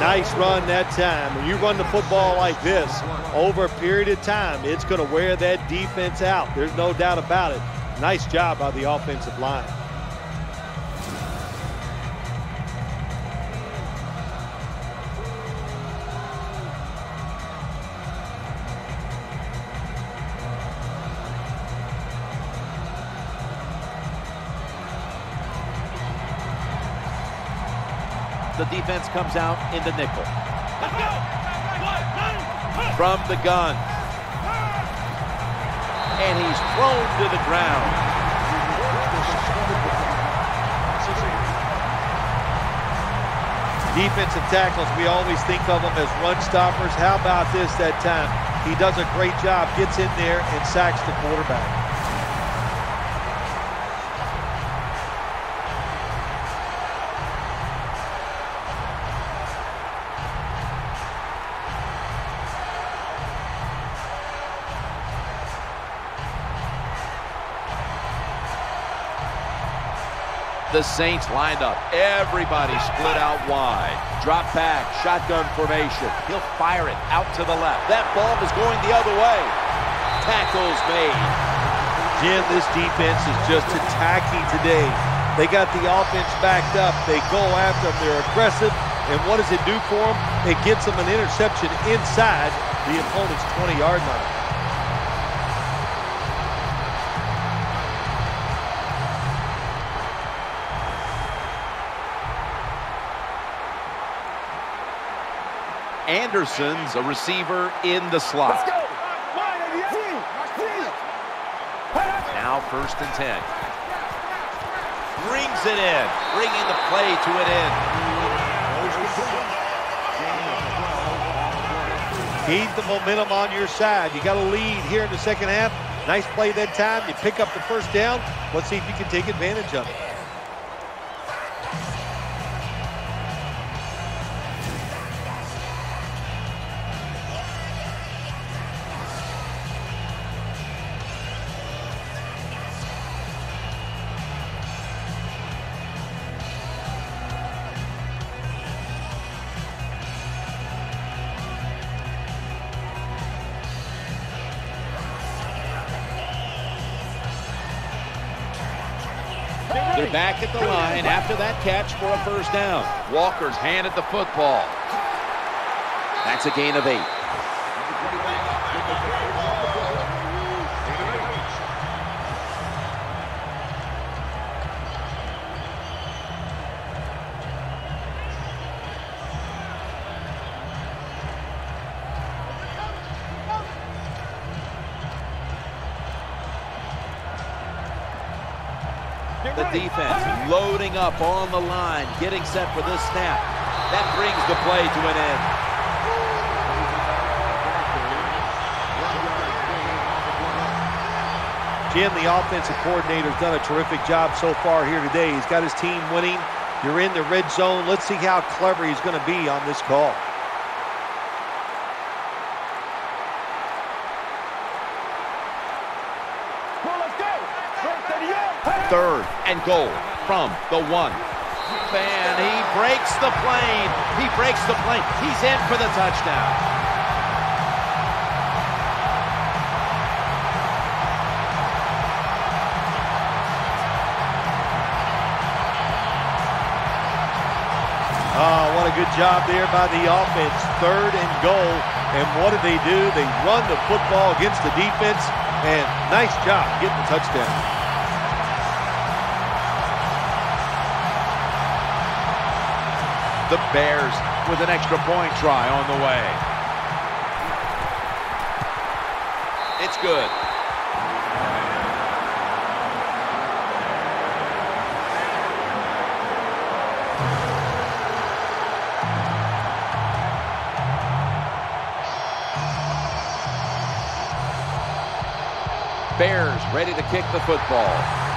Nice run that time. When you run the football like this over a period of time, it's going to wear that defense out. There's no doubt about it. Nice job by the offensive line. The defense comes out in the nickel. From the gun. And he's thrown to the ground. Defensive tackles, we always think of them as run stoppers. How about this that time? He does a great job, gets in there and sacks the quarterback. The Saints lined up. Everybody split out wide. Drop back, shotgun formation. He'll fire it out to the left. That ball is going the other way. Tackles made. Jim, this defense is just attacking today. They got the offense backed up. They go after them. They're aggressive. And what does it do for them? It gets them an interception inside the opponent's 20-yard line. Anderson's a receiver in the slot. Now first and 10. Brings it in, bringing the play to an end. Keep the momentum on your side. You got a lead here in the second half. Nice play that time. You pick up the first down. Let's see if you can take advantage of it. After that catch for a first down. Walker's handed the football. That's a gain of eight. The defense loading up on the line, getting set for this snap. That brings the play to an end. Jim, the offensive coordinator, has done a terrific job so far here today. He's got his team winning. You're in the red zone. Let's see how clever he's going to be on this call. Third and goal from the one. And he breaks the plane. He breaks the plane. He's in for the touchdown. Oh, what a good job there by the offense. Third and goal. And what did they do? They run the football against the defense. And nice job getting the touchdown. The Bears with an extra point try on the way. It's good. Bears ready to kick the football.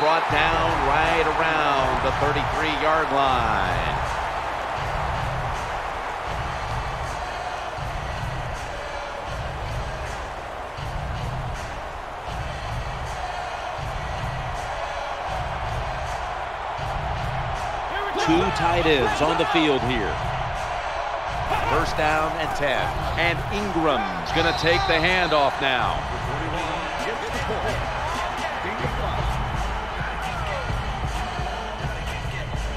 Brought down right around the 33-yard line. Two tight ends on the field here. First down and 10. And Ingram's going to take the handoff now.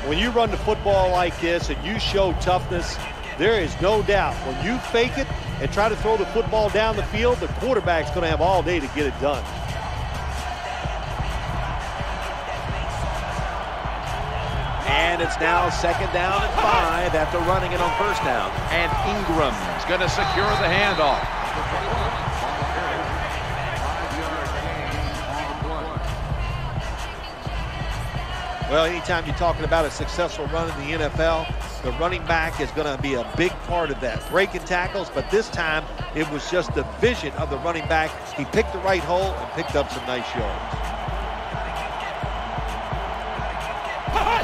When you run the football like this and you show toughness, There is no doubt when you fake it and try to throw the football down the field, the quarterback's going to have all day to get it done. And it's now second down and five after running it on first down. And Ingram's going to secure the handoff. Well, anytime you're talking about a successful run in the NFL, the running back is going to be a big part of that. Breaking tackles, but this time it was just the vision of the running back. He picked the right hole and picked up some nice yards.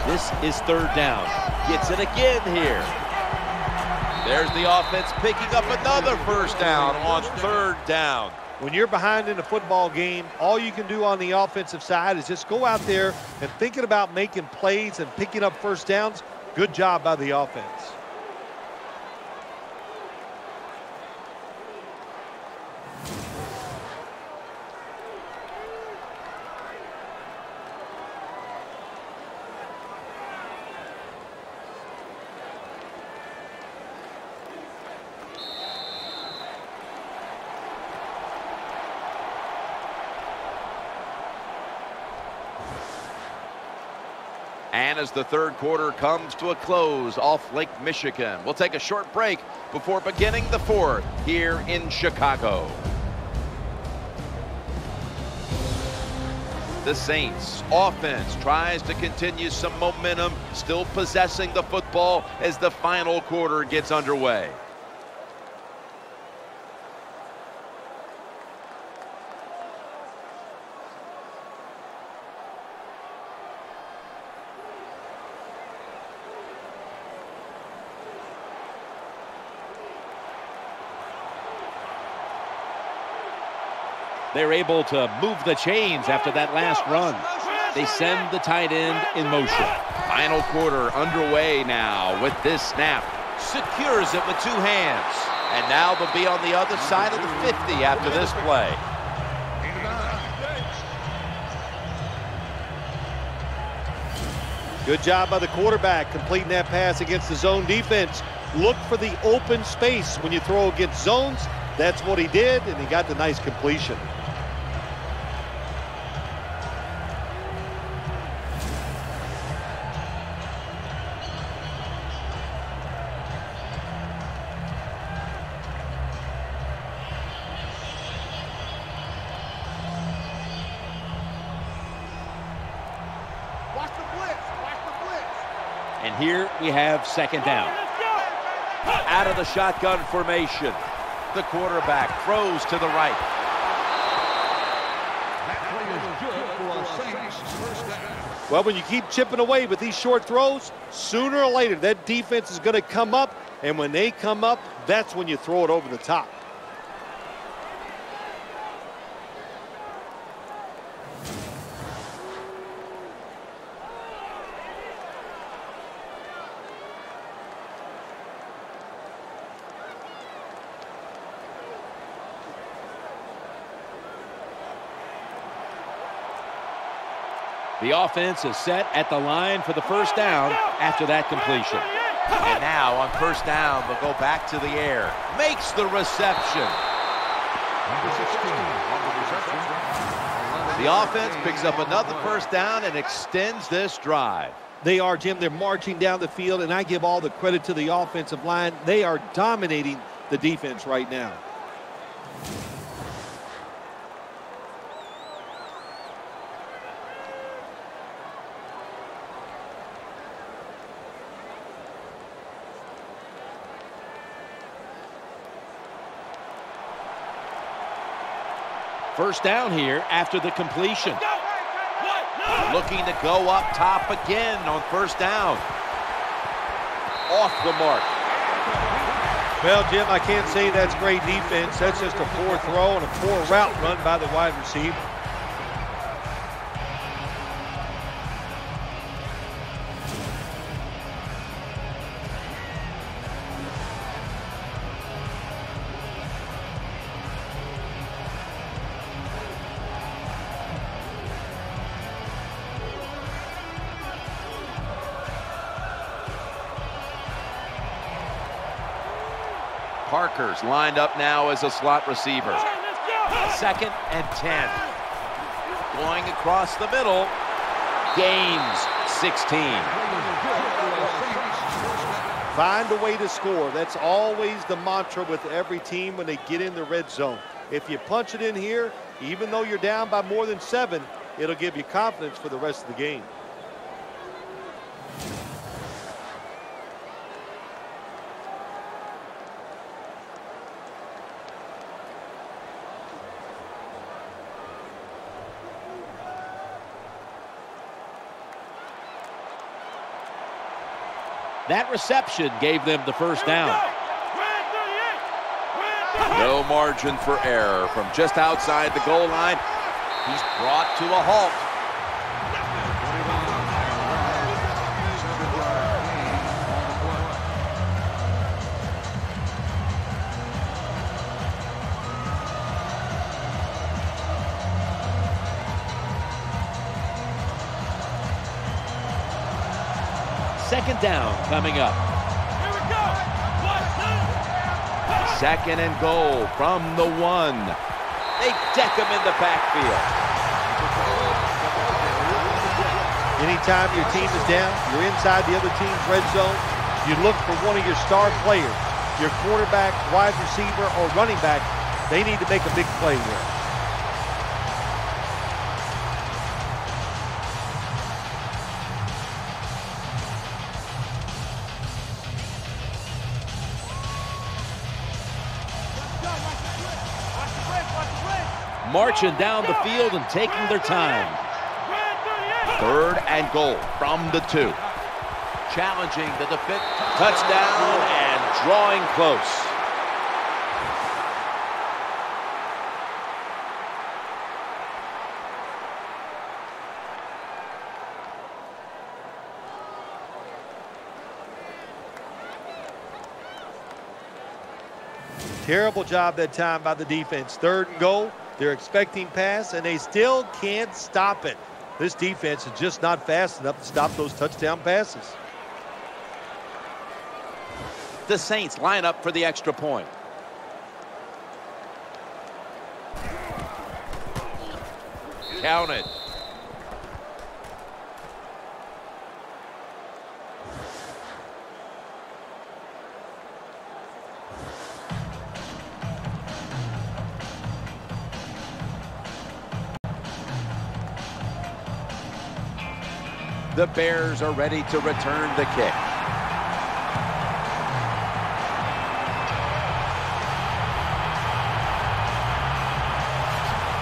This is third down. Gets it again here. There's the offense picking up another first down on third down. When you're behind in a football game, all you can do on the offensive side is just go out there and thinking about making plays and picking up first downs. Good job by the offense. And as the third quarter comes to a close off Lake Michigan, we'll take a short break before beginning the fourth here in Chicago. The Saints offense tries to continue some momentum, still possessing the football as the final quarter gets underway. They're able to move the chains after that last run. They send the tight end in motion. Final quarter underway now with this snap. Secures it with two hands. And now they'll be on the other side of the 50 after this play. Good job by the quarterback completing that pass against the zone defense. Look for the open space when you throw against zones. That's what he did, and he got the nice completion. We have second down. Out of the shotgun formation. The quarterback throws to the right. Well, when you keep chipping away with these short throws, sooner or later that defense is going to come up, and when they come up, that's when you throw it over the top. The offense is set at the line for the first down after that completion. And now on first down, they'll go back to the air. Makes the reception. The offense picks up another first down and extends this drive. They are, Jim. They're marching down the field, and I give all the credit to the offensive line. They are dominating the defense right now. First down here after the completion. Looking to go up top again on first down. Off the mark. Well, Jim, I can't say that's great defense. That's just a poor throw and a poor route run by the wide receiver. Lined up now as a slot receiver. Second and 10. Going across the middle. Gains 16. Find a way to score. That's always the mantra with every team when they get in the red zone. If you punch it in here, even though you're down by more than seven, it'll give you confidence for the rest of the game. That reception gave them the first down. No margin for error from just outside the goal line. He's brought to a halt. Second down coming up. Second and goal from the one. They deck him in the backfield. Anytime your team is down, you're inside the other team's red zone, you look for one of your star players, your quarterback, wide receiver, or running back. They need to make a big play here. Marching down the field and taking their time. Third and goal from the two. Challenging the defense. Touchdown and drawing close. Terrible job that time by the defense. Third and goal. They're expecting pass, and they still can't stop it. This defense is just not fast enough to stop those touchdown passes. The Saints line up for the extra point. Counted. The Bears are ready to return the kick.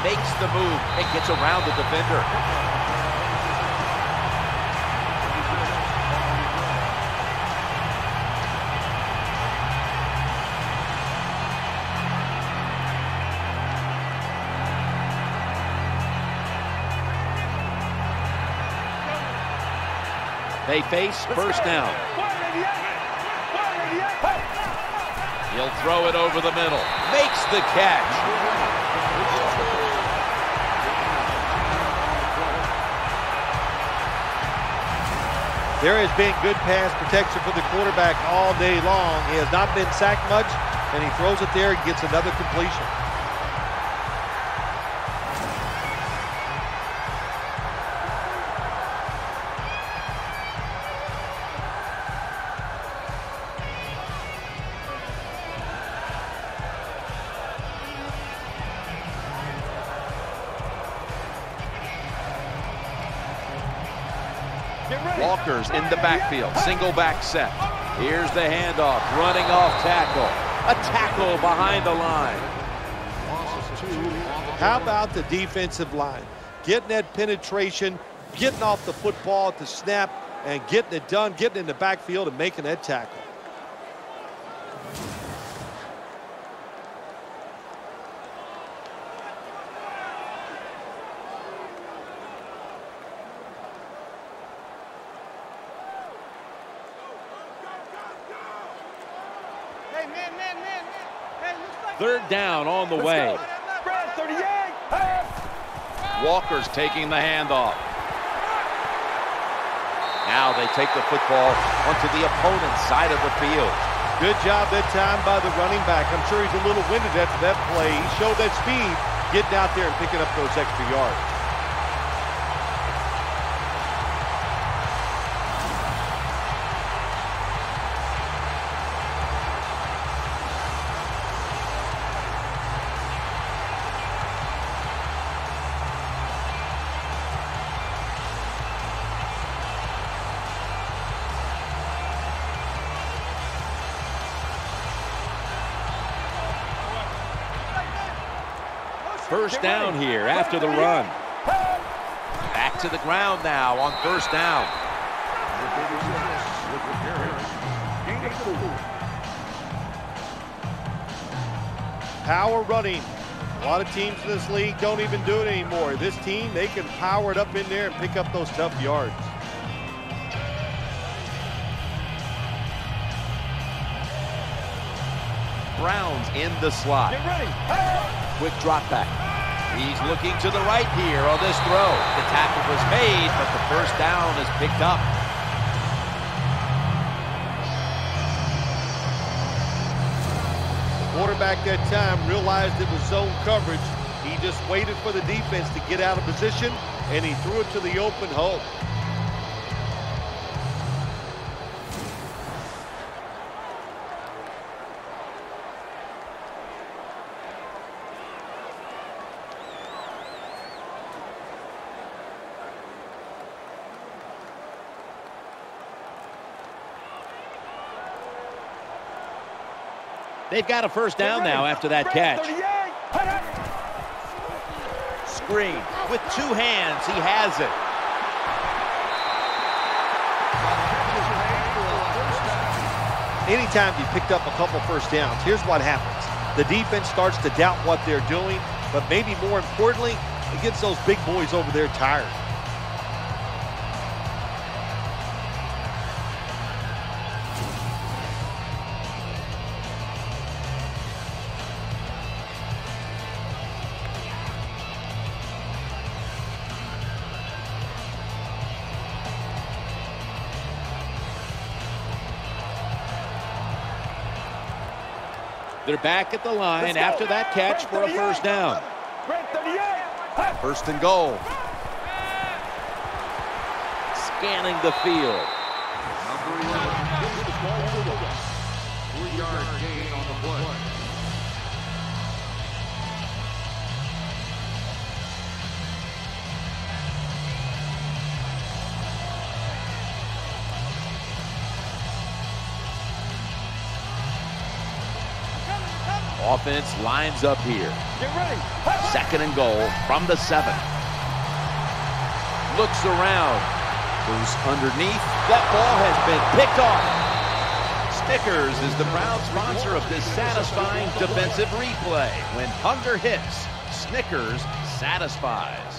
Makes the move and gets around the defender. They face first down. He'll throw it over the middle. Makes the catch. There has been good pass protection for the quarterback all day long. He has not been sacked much, and he throws it there and gets another completion. Backfield. Single back set. Here's the handoff. Running off tackle. A tackle behind the line. How about the defensive line? Getting that penetration, getting off the football at the snap, and getting it done, getting in the backfield and making that tackle. Third down on the way. Walker's taking the handoff. Now they take the football onto the opponent's side of the field. Good job that time by the running back. I'm sure he's a little winded after that play. He showed that speed getting out there and picking up those extra yards. First down here after the run. Back to the ground now on first down. Power running. A lot of teams in this league don't even do it anymore. This team, they can power it up in there and pick up those tough yards. Browns in the slot. Quick drop back. He's looking to the right here on this throw. The tackle was made, but the first down is picked up. The quarterback that time realized it was zone coverage. He just waited for the defense to get out of position, and he threw it to the open hole. They've got a first down now after that catch. Screen with two hands. He has it. Anytime you picked up a couple first downs, here's what happens. The defense starts to doubt what they're doing, but maybe more importantly, it gets those big boys over there tired. They're back at the line after that catch for a first down. First and goal. Scanning the field. Offense lines up here. Get ready. Second and goal from the seven. Looks around. Goes underneath. That ball has been picked off. Snickers is the proud sponsor of this satisfying defensive replay. When hunger hits, Snickers satisfies.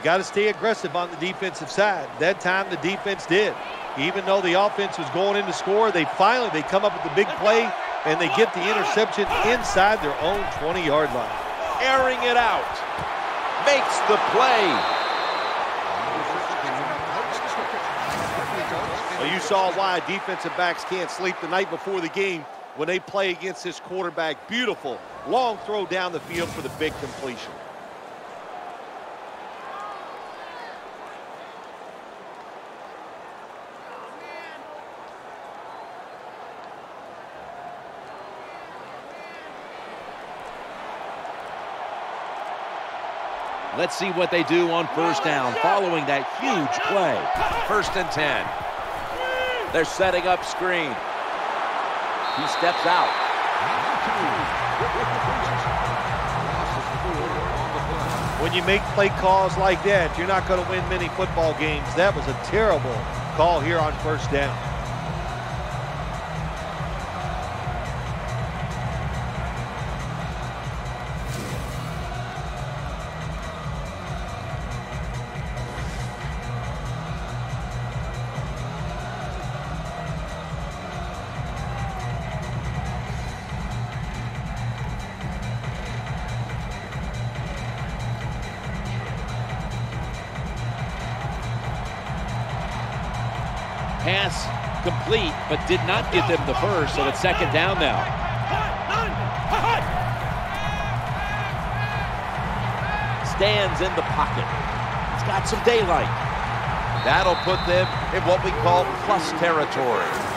You got to stay aggressive on the defensive side. That time the defense did. Even though the offense was going in to score, they finally they come up with the big play and they get the interception inside their own 20-yard line. Airing it out. Makes the play. Well, you saw why defensive backs can't sleep the night before the game when they play against this quarterback. Beautiful long throw down the field for the big completion. Let's see what they do on first down following that huge play. First and 10. They're setting up screen. He steps out. When you make play calls like that, you're not going to win many football games. That was a terrible call here on first down. But did not get them the first, so it's second down now. Stands in the pocket. He's got some daylight. That'll put them in what we call plus territory.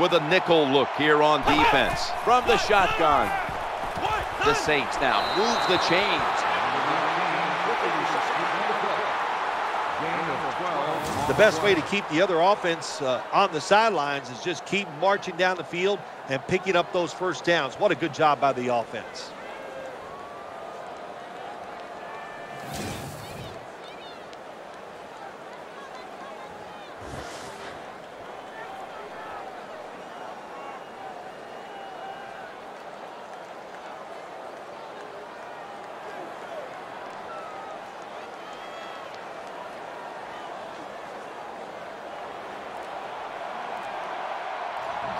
With a nickel look here on defense. From the shotgun. The Saints now move the chains. The best way to keep the other offense uh, on the sidelines is just keep marching down the field and picking up those first downs. What a good job by the offense.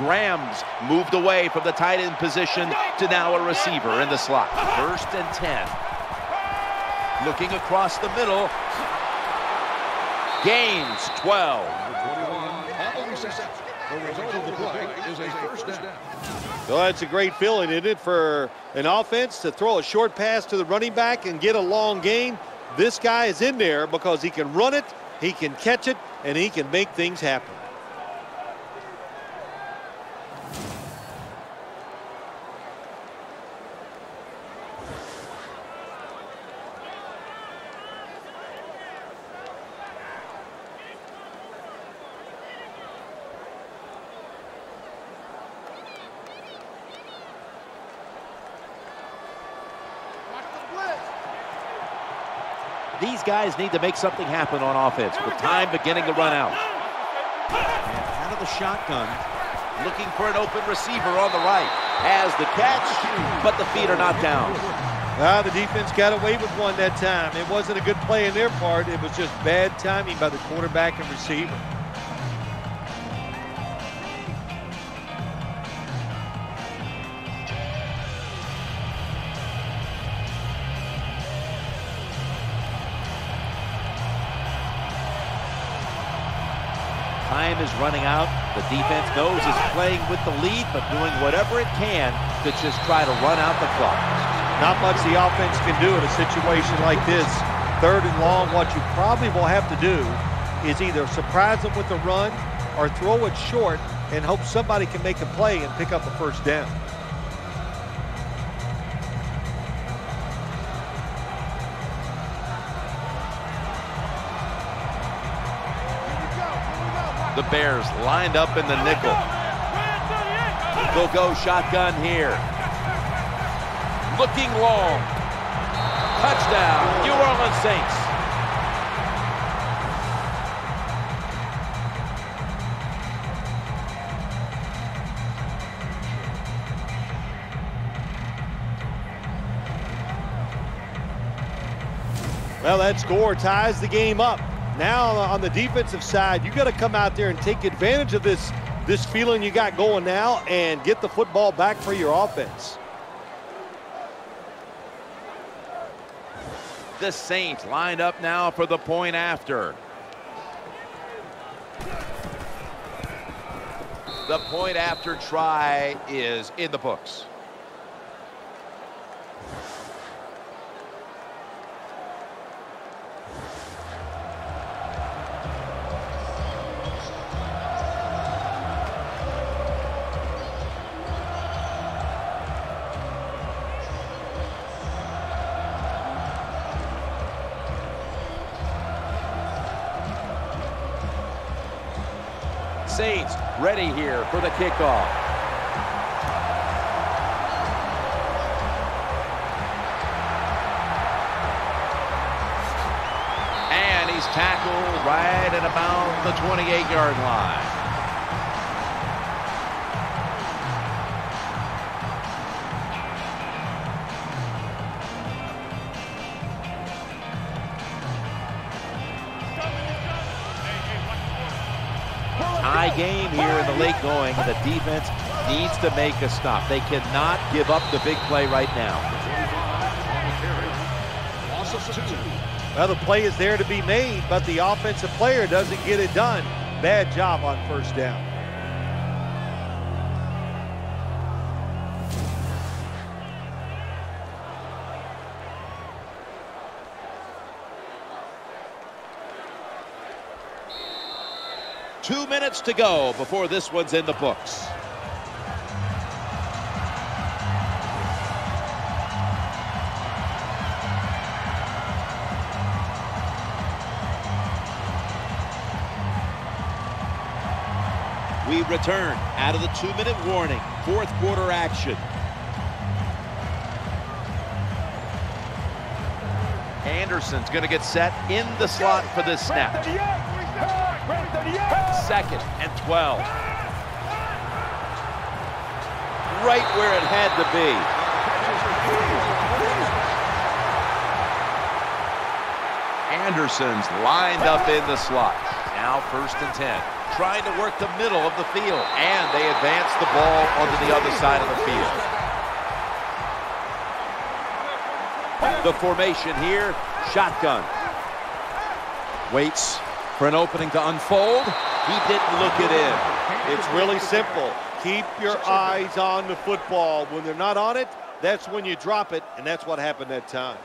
Graham's moved away from the tight end position to now a receiver in the slot. First and 10. Looking across the middle. Gains 12. Well, that's a great feeling, isn't it, for an offense to throw a short pass to the running back and get a long gain. This guy is in there because he can run it, he can catch it, and he can make things happen. These guys need to make something happen on offense with time beginning to run out. And out of the shotgun, looking for an open receiver on the right. Has the catch, but the feet are not down. Ah, the defense got away with one that time. It wasn't a good play in their part. It was just bad timing by the quarterback and receiver. Running out. The defense knows it's playing with the lead, but doing whatever it can to just try to run out the clock. Not much the offense can do in a situation like this. Third and long, what you probably will have to do is either surprise them with a run or throw it short and hope somebody can make a play and pick up a first down. The Bears lined up in the nickel. They'll go shotgun here. Looking long. Touchdown, New Orleans Saints. Well, that score ties the game up. Now uh, on the defensive side, you got to come out there and take advantage of this, this feeling you got going now and get the football back for your offense. The Saints lined up now for the point after. The point after try is in the books. For the kickoff. And he's tackled right at about the 28-yard line. The late going, the defense needs to make a stop. They cannot give up the big play right now. Well, the play is there to be made, but the offensive player doesn't get it done. Bad job on first down. Two minutes to go before this one's in the books. We return out of the two-minute warning. Fourth quarter action. Anderson's going to get set in the slot for this snap. Second and 12. Right where it had to be. Anderson's lined up in the slot. Now first and 10 trying to work the middle of the field. And they advance the ball onto the other side of the field. The formation here, shotgun. Waits for an opening to unfold. He didn't look it in. It's really simple. Keep your eyes on the football. When they're not on it, that's when you drop it, and that's what happened that time.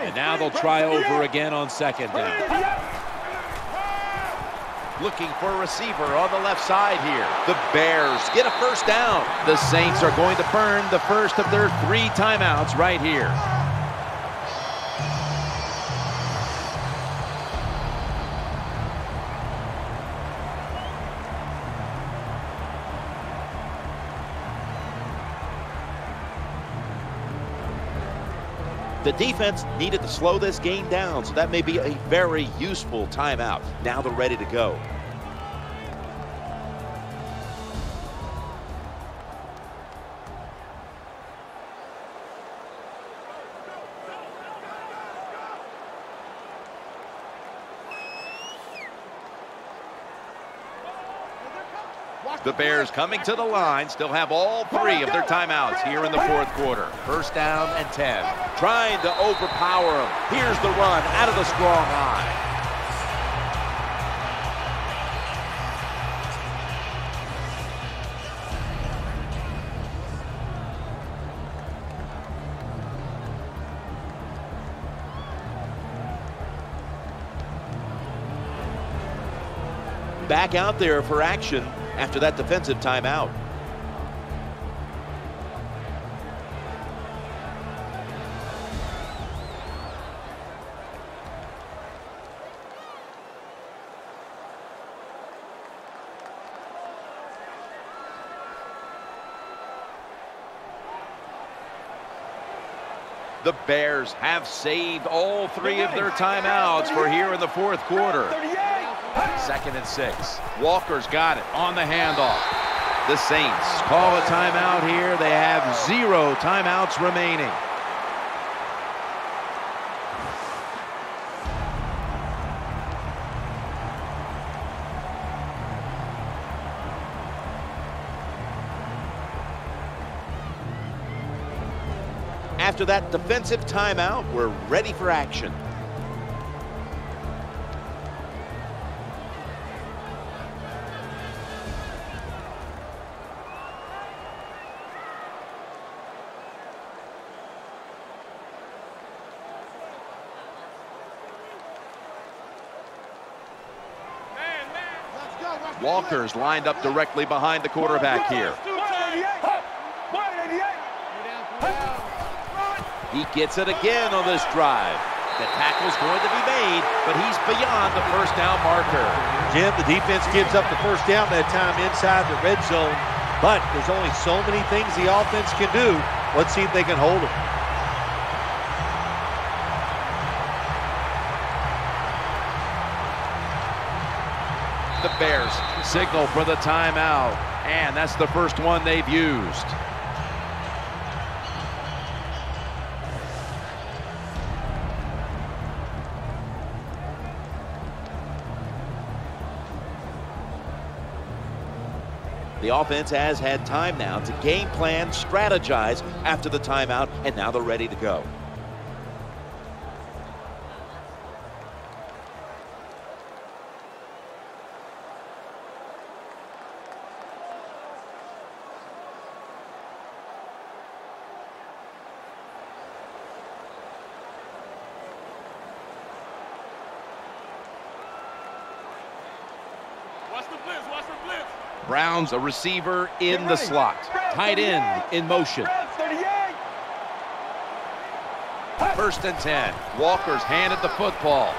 And now they'll try over again on second down. Looking for a receiver on the left side here. The Bears get a first down. The Saints are going to burn the first of their three timeouts right here. The defense needed to slow this game down, so that may be a very useful timeout. Now they're ready to go. The Bears coming to the line, still have all three of their timeouts here in the fourth quarter. First down and 10. Trying to overpower them. Here's the run out of the strong I. Back out there for action after that defensive timeout. The Bears have saved all three of their timeouts for here in the fourth quarter. Second and six. Walker's got it on the handoff. The Saints call a timeout here. They have zero timeouts remaining. After that defensive timeout, we're ready for action. Walker's lined up directly behind the quarterback here. He gets it again on this drive. The tackle's going to be made, but he's beyond the first down marker. Jim, the defense gives up the first down that time inside the red zone, but there's only so many things the offense can do. Let's see if they can hold it. The Bears signal for the timeout, and that's the first one they've used. The offense has had time now to game plan, strategize after the timeout, and now they're ready to go. Browns, a receiver in the slot. Tight end in motion. First and 10. Walker's hand at the football.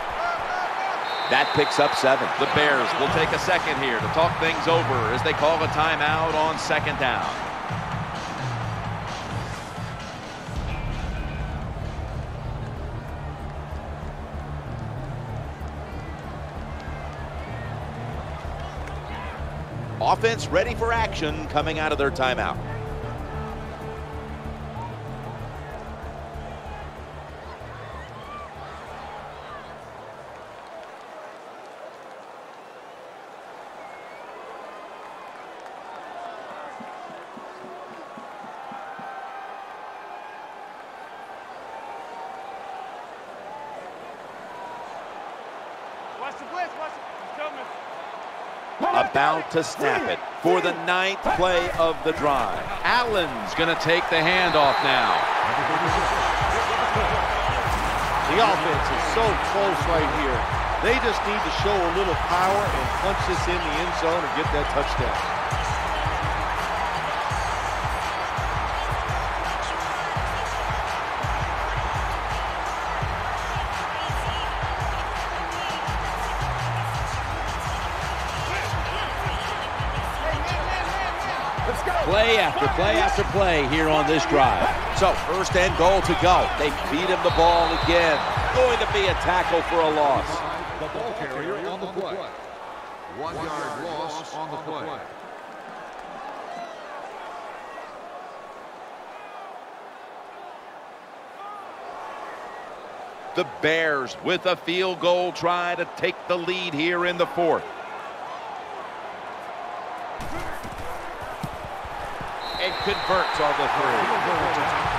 That picks up seven. The Bears will take a second here to talk things over as they call a timeout on second down. Offense ready for action coming out of their timeout. To snap it for the ninth play of the drive. Allen's going to take the handoff now. The offense is so close right here. They just need to show a little power and punch this in the end zone and get that touchdown. After play after play here on this drive. So first and goal to go. They feed him the ball again. Going to be a tackle for a loss. The ball carrier on the play. One yard loss on the play. The Bears with a field goal try to take the lead here in the fourth. Converts on the three.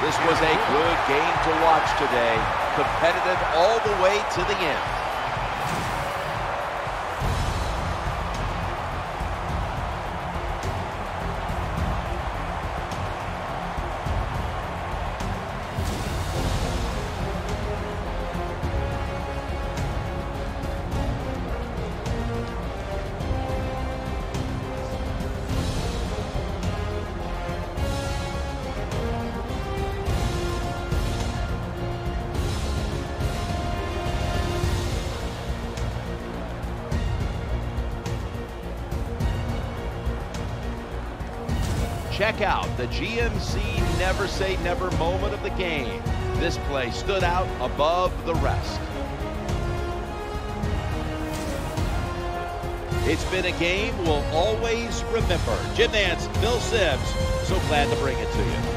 This was a good game to watch today. Competitive all the way to the end. The GMC Never Say Never moment of the game. This play stood out above the rest. It's been a game we'll always remember. Jim Nantz, Phil Simms, so glad to bring it to you.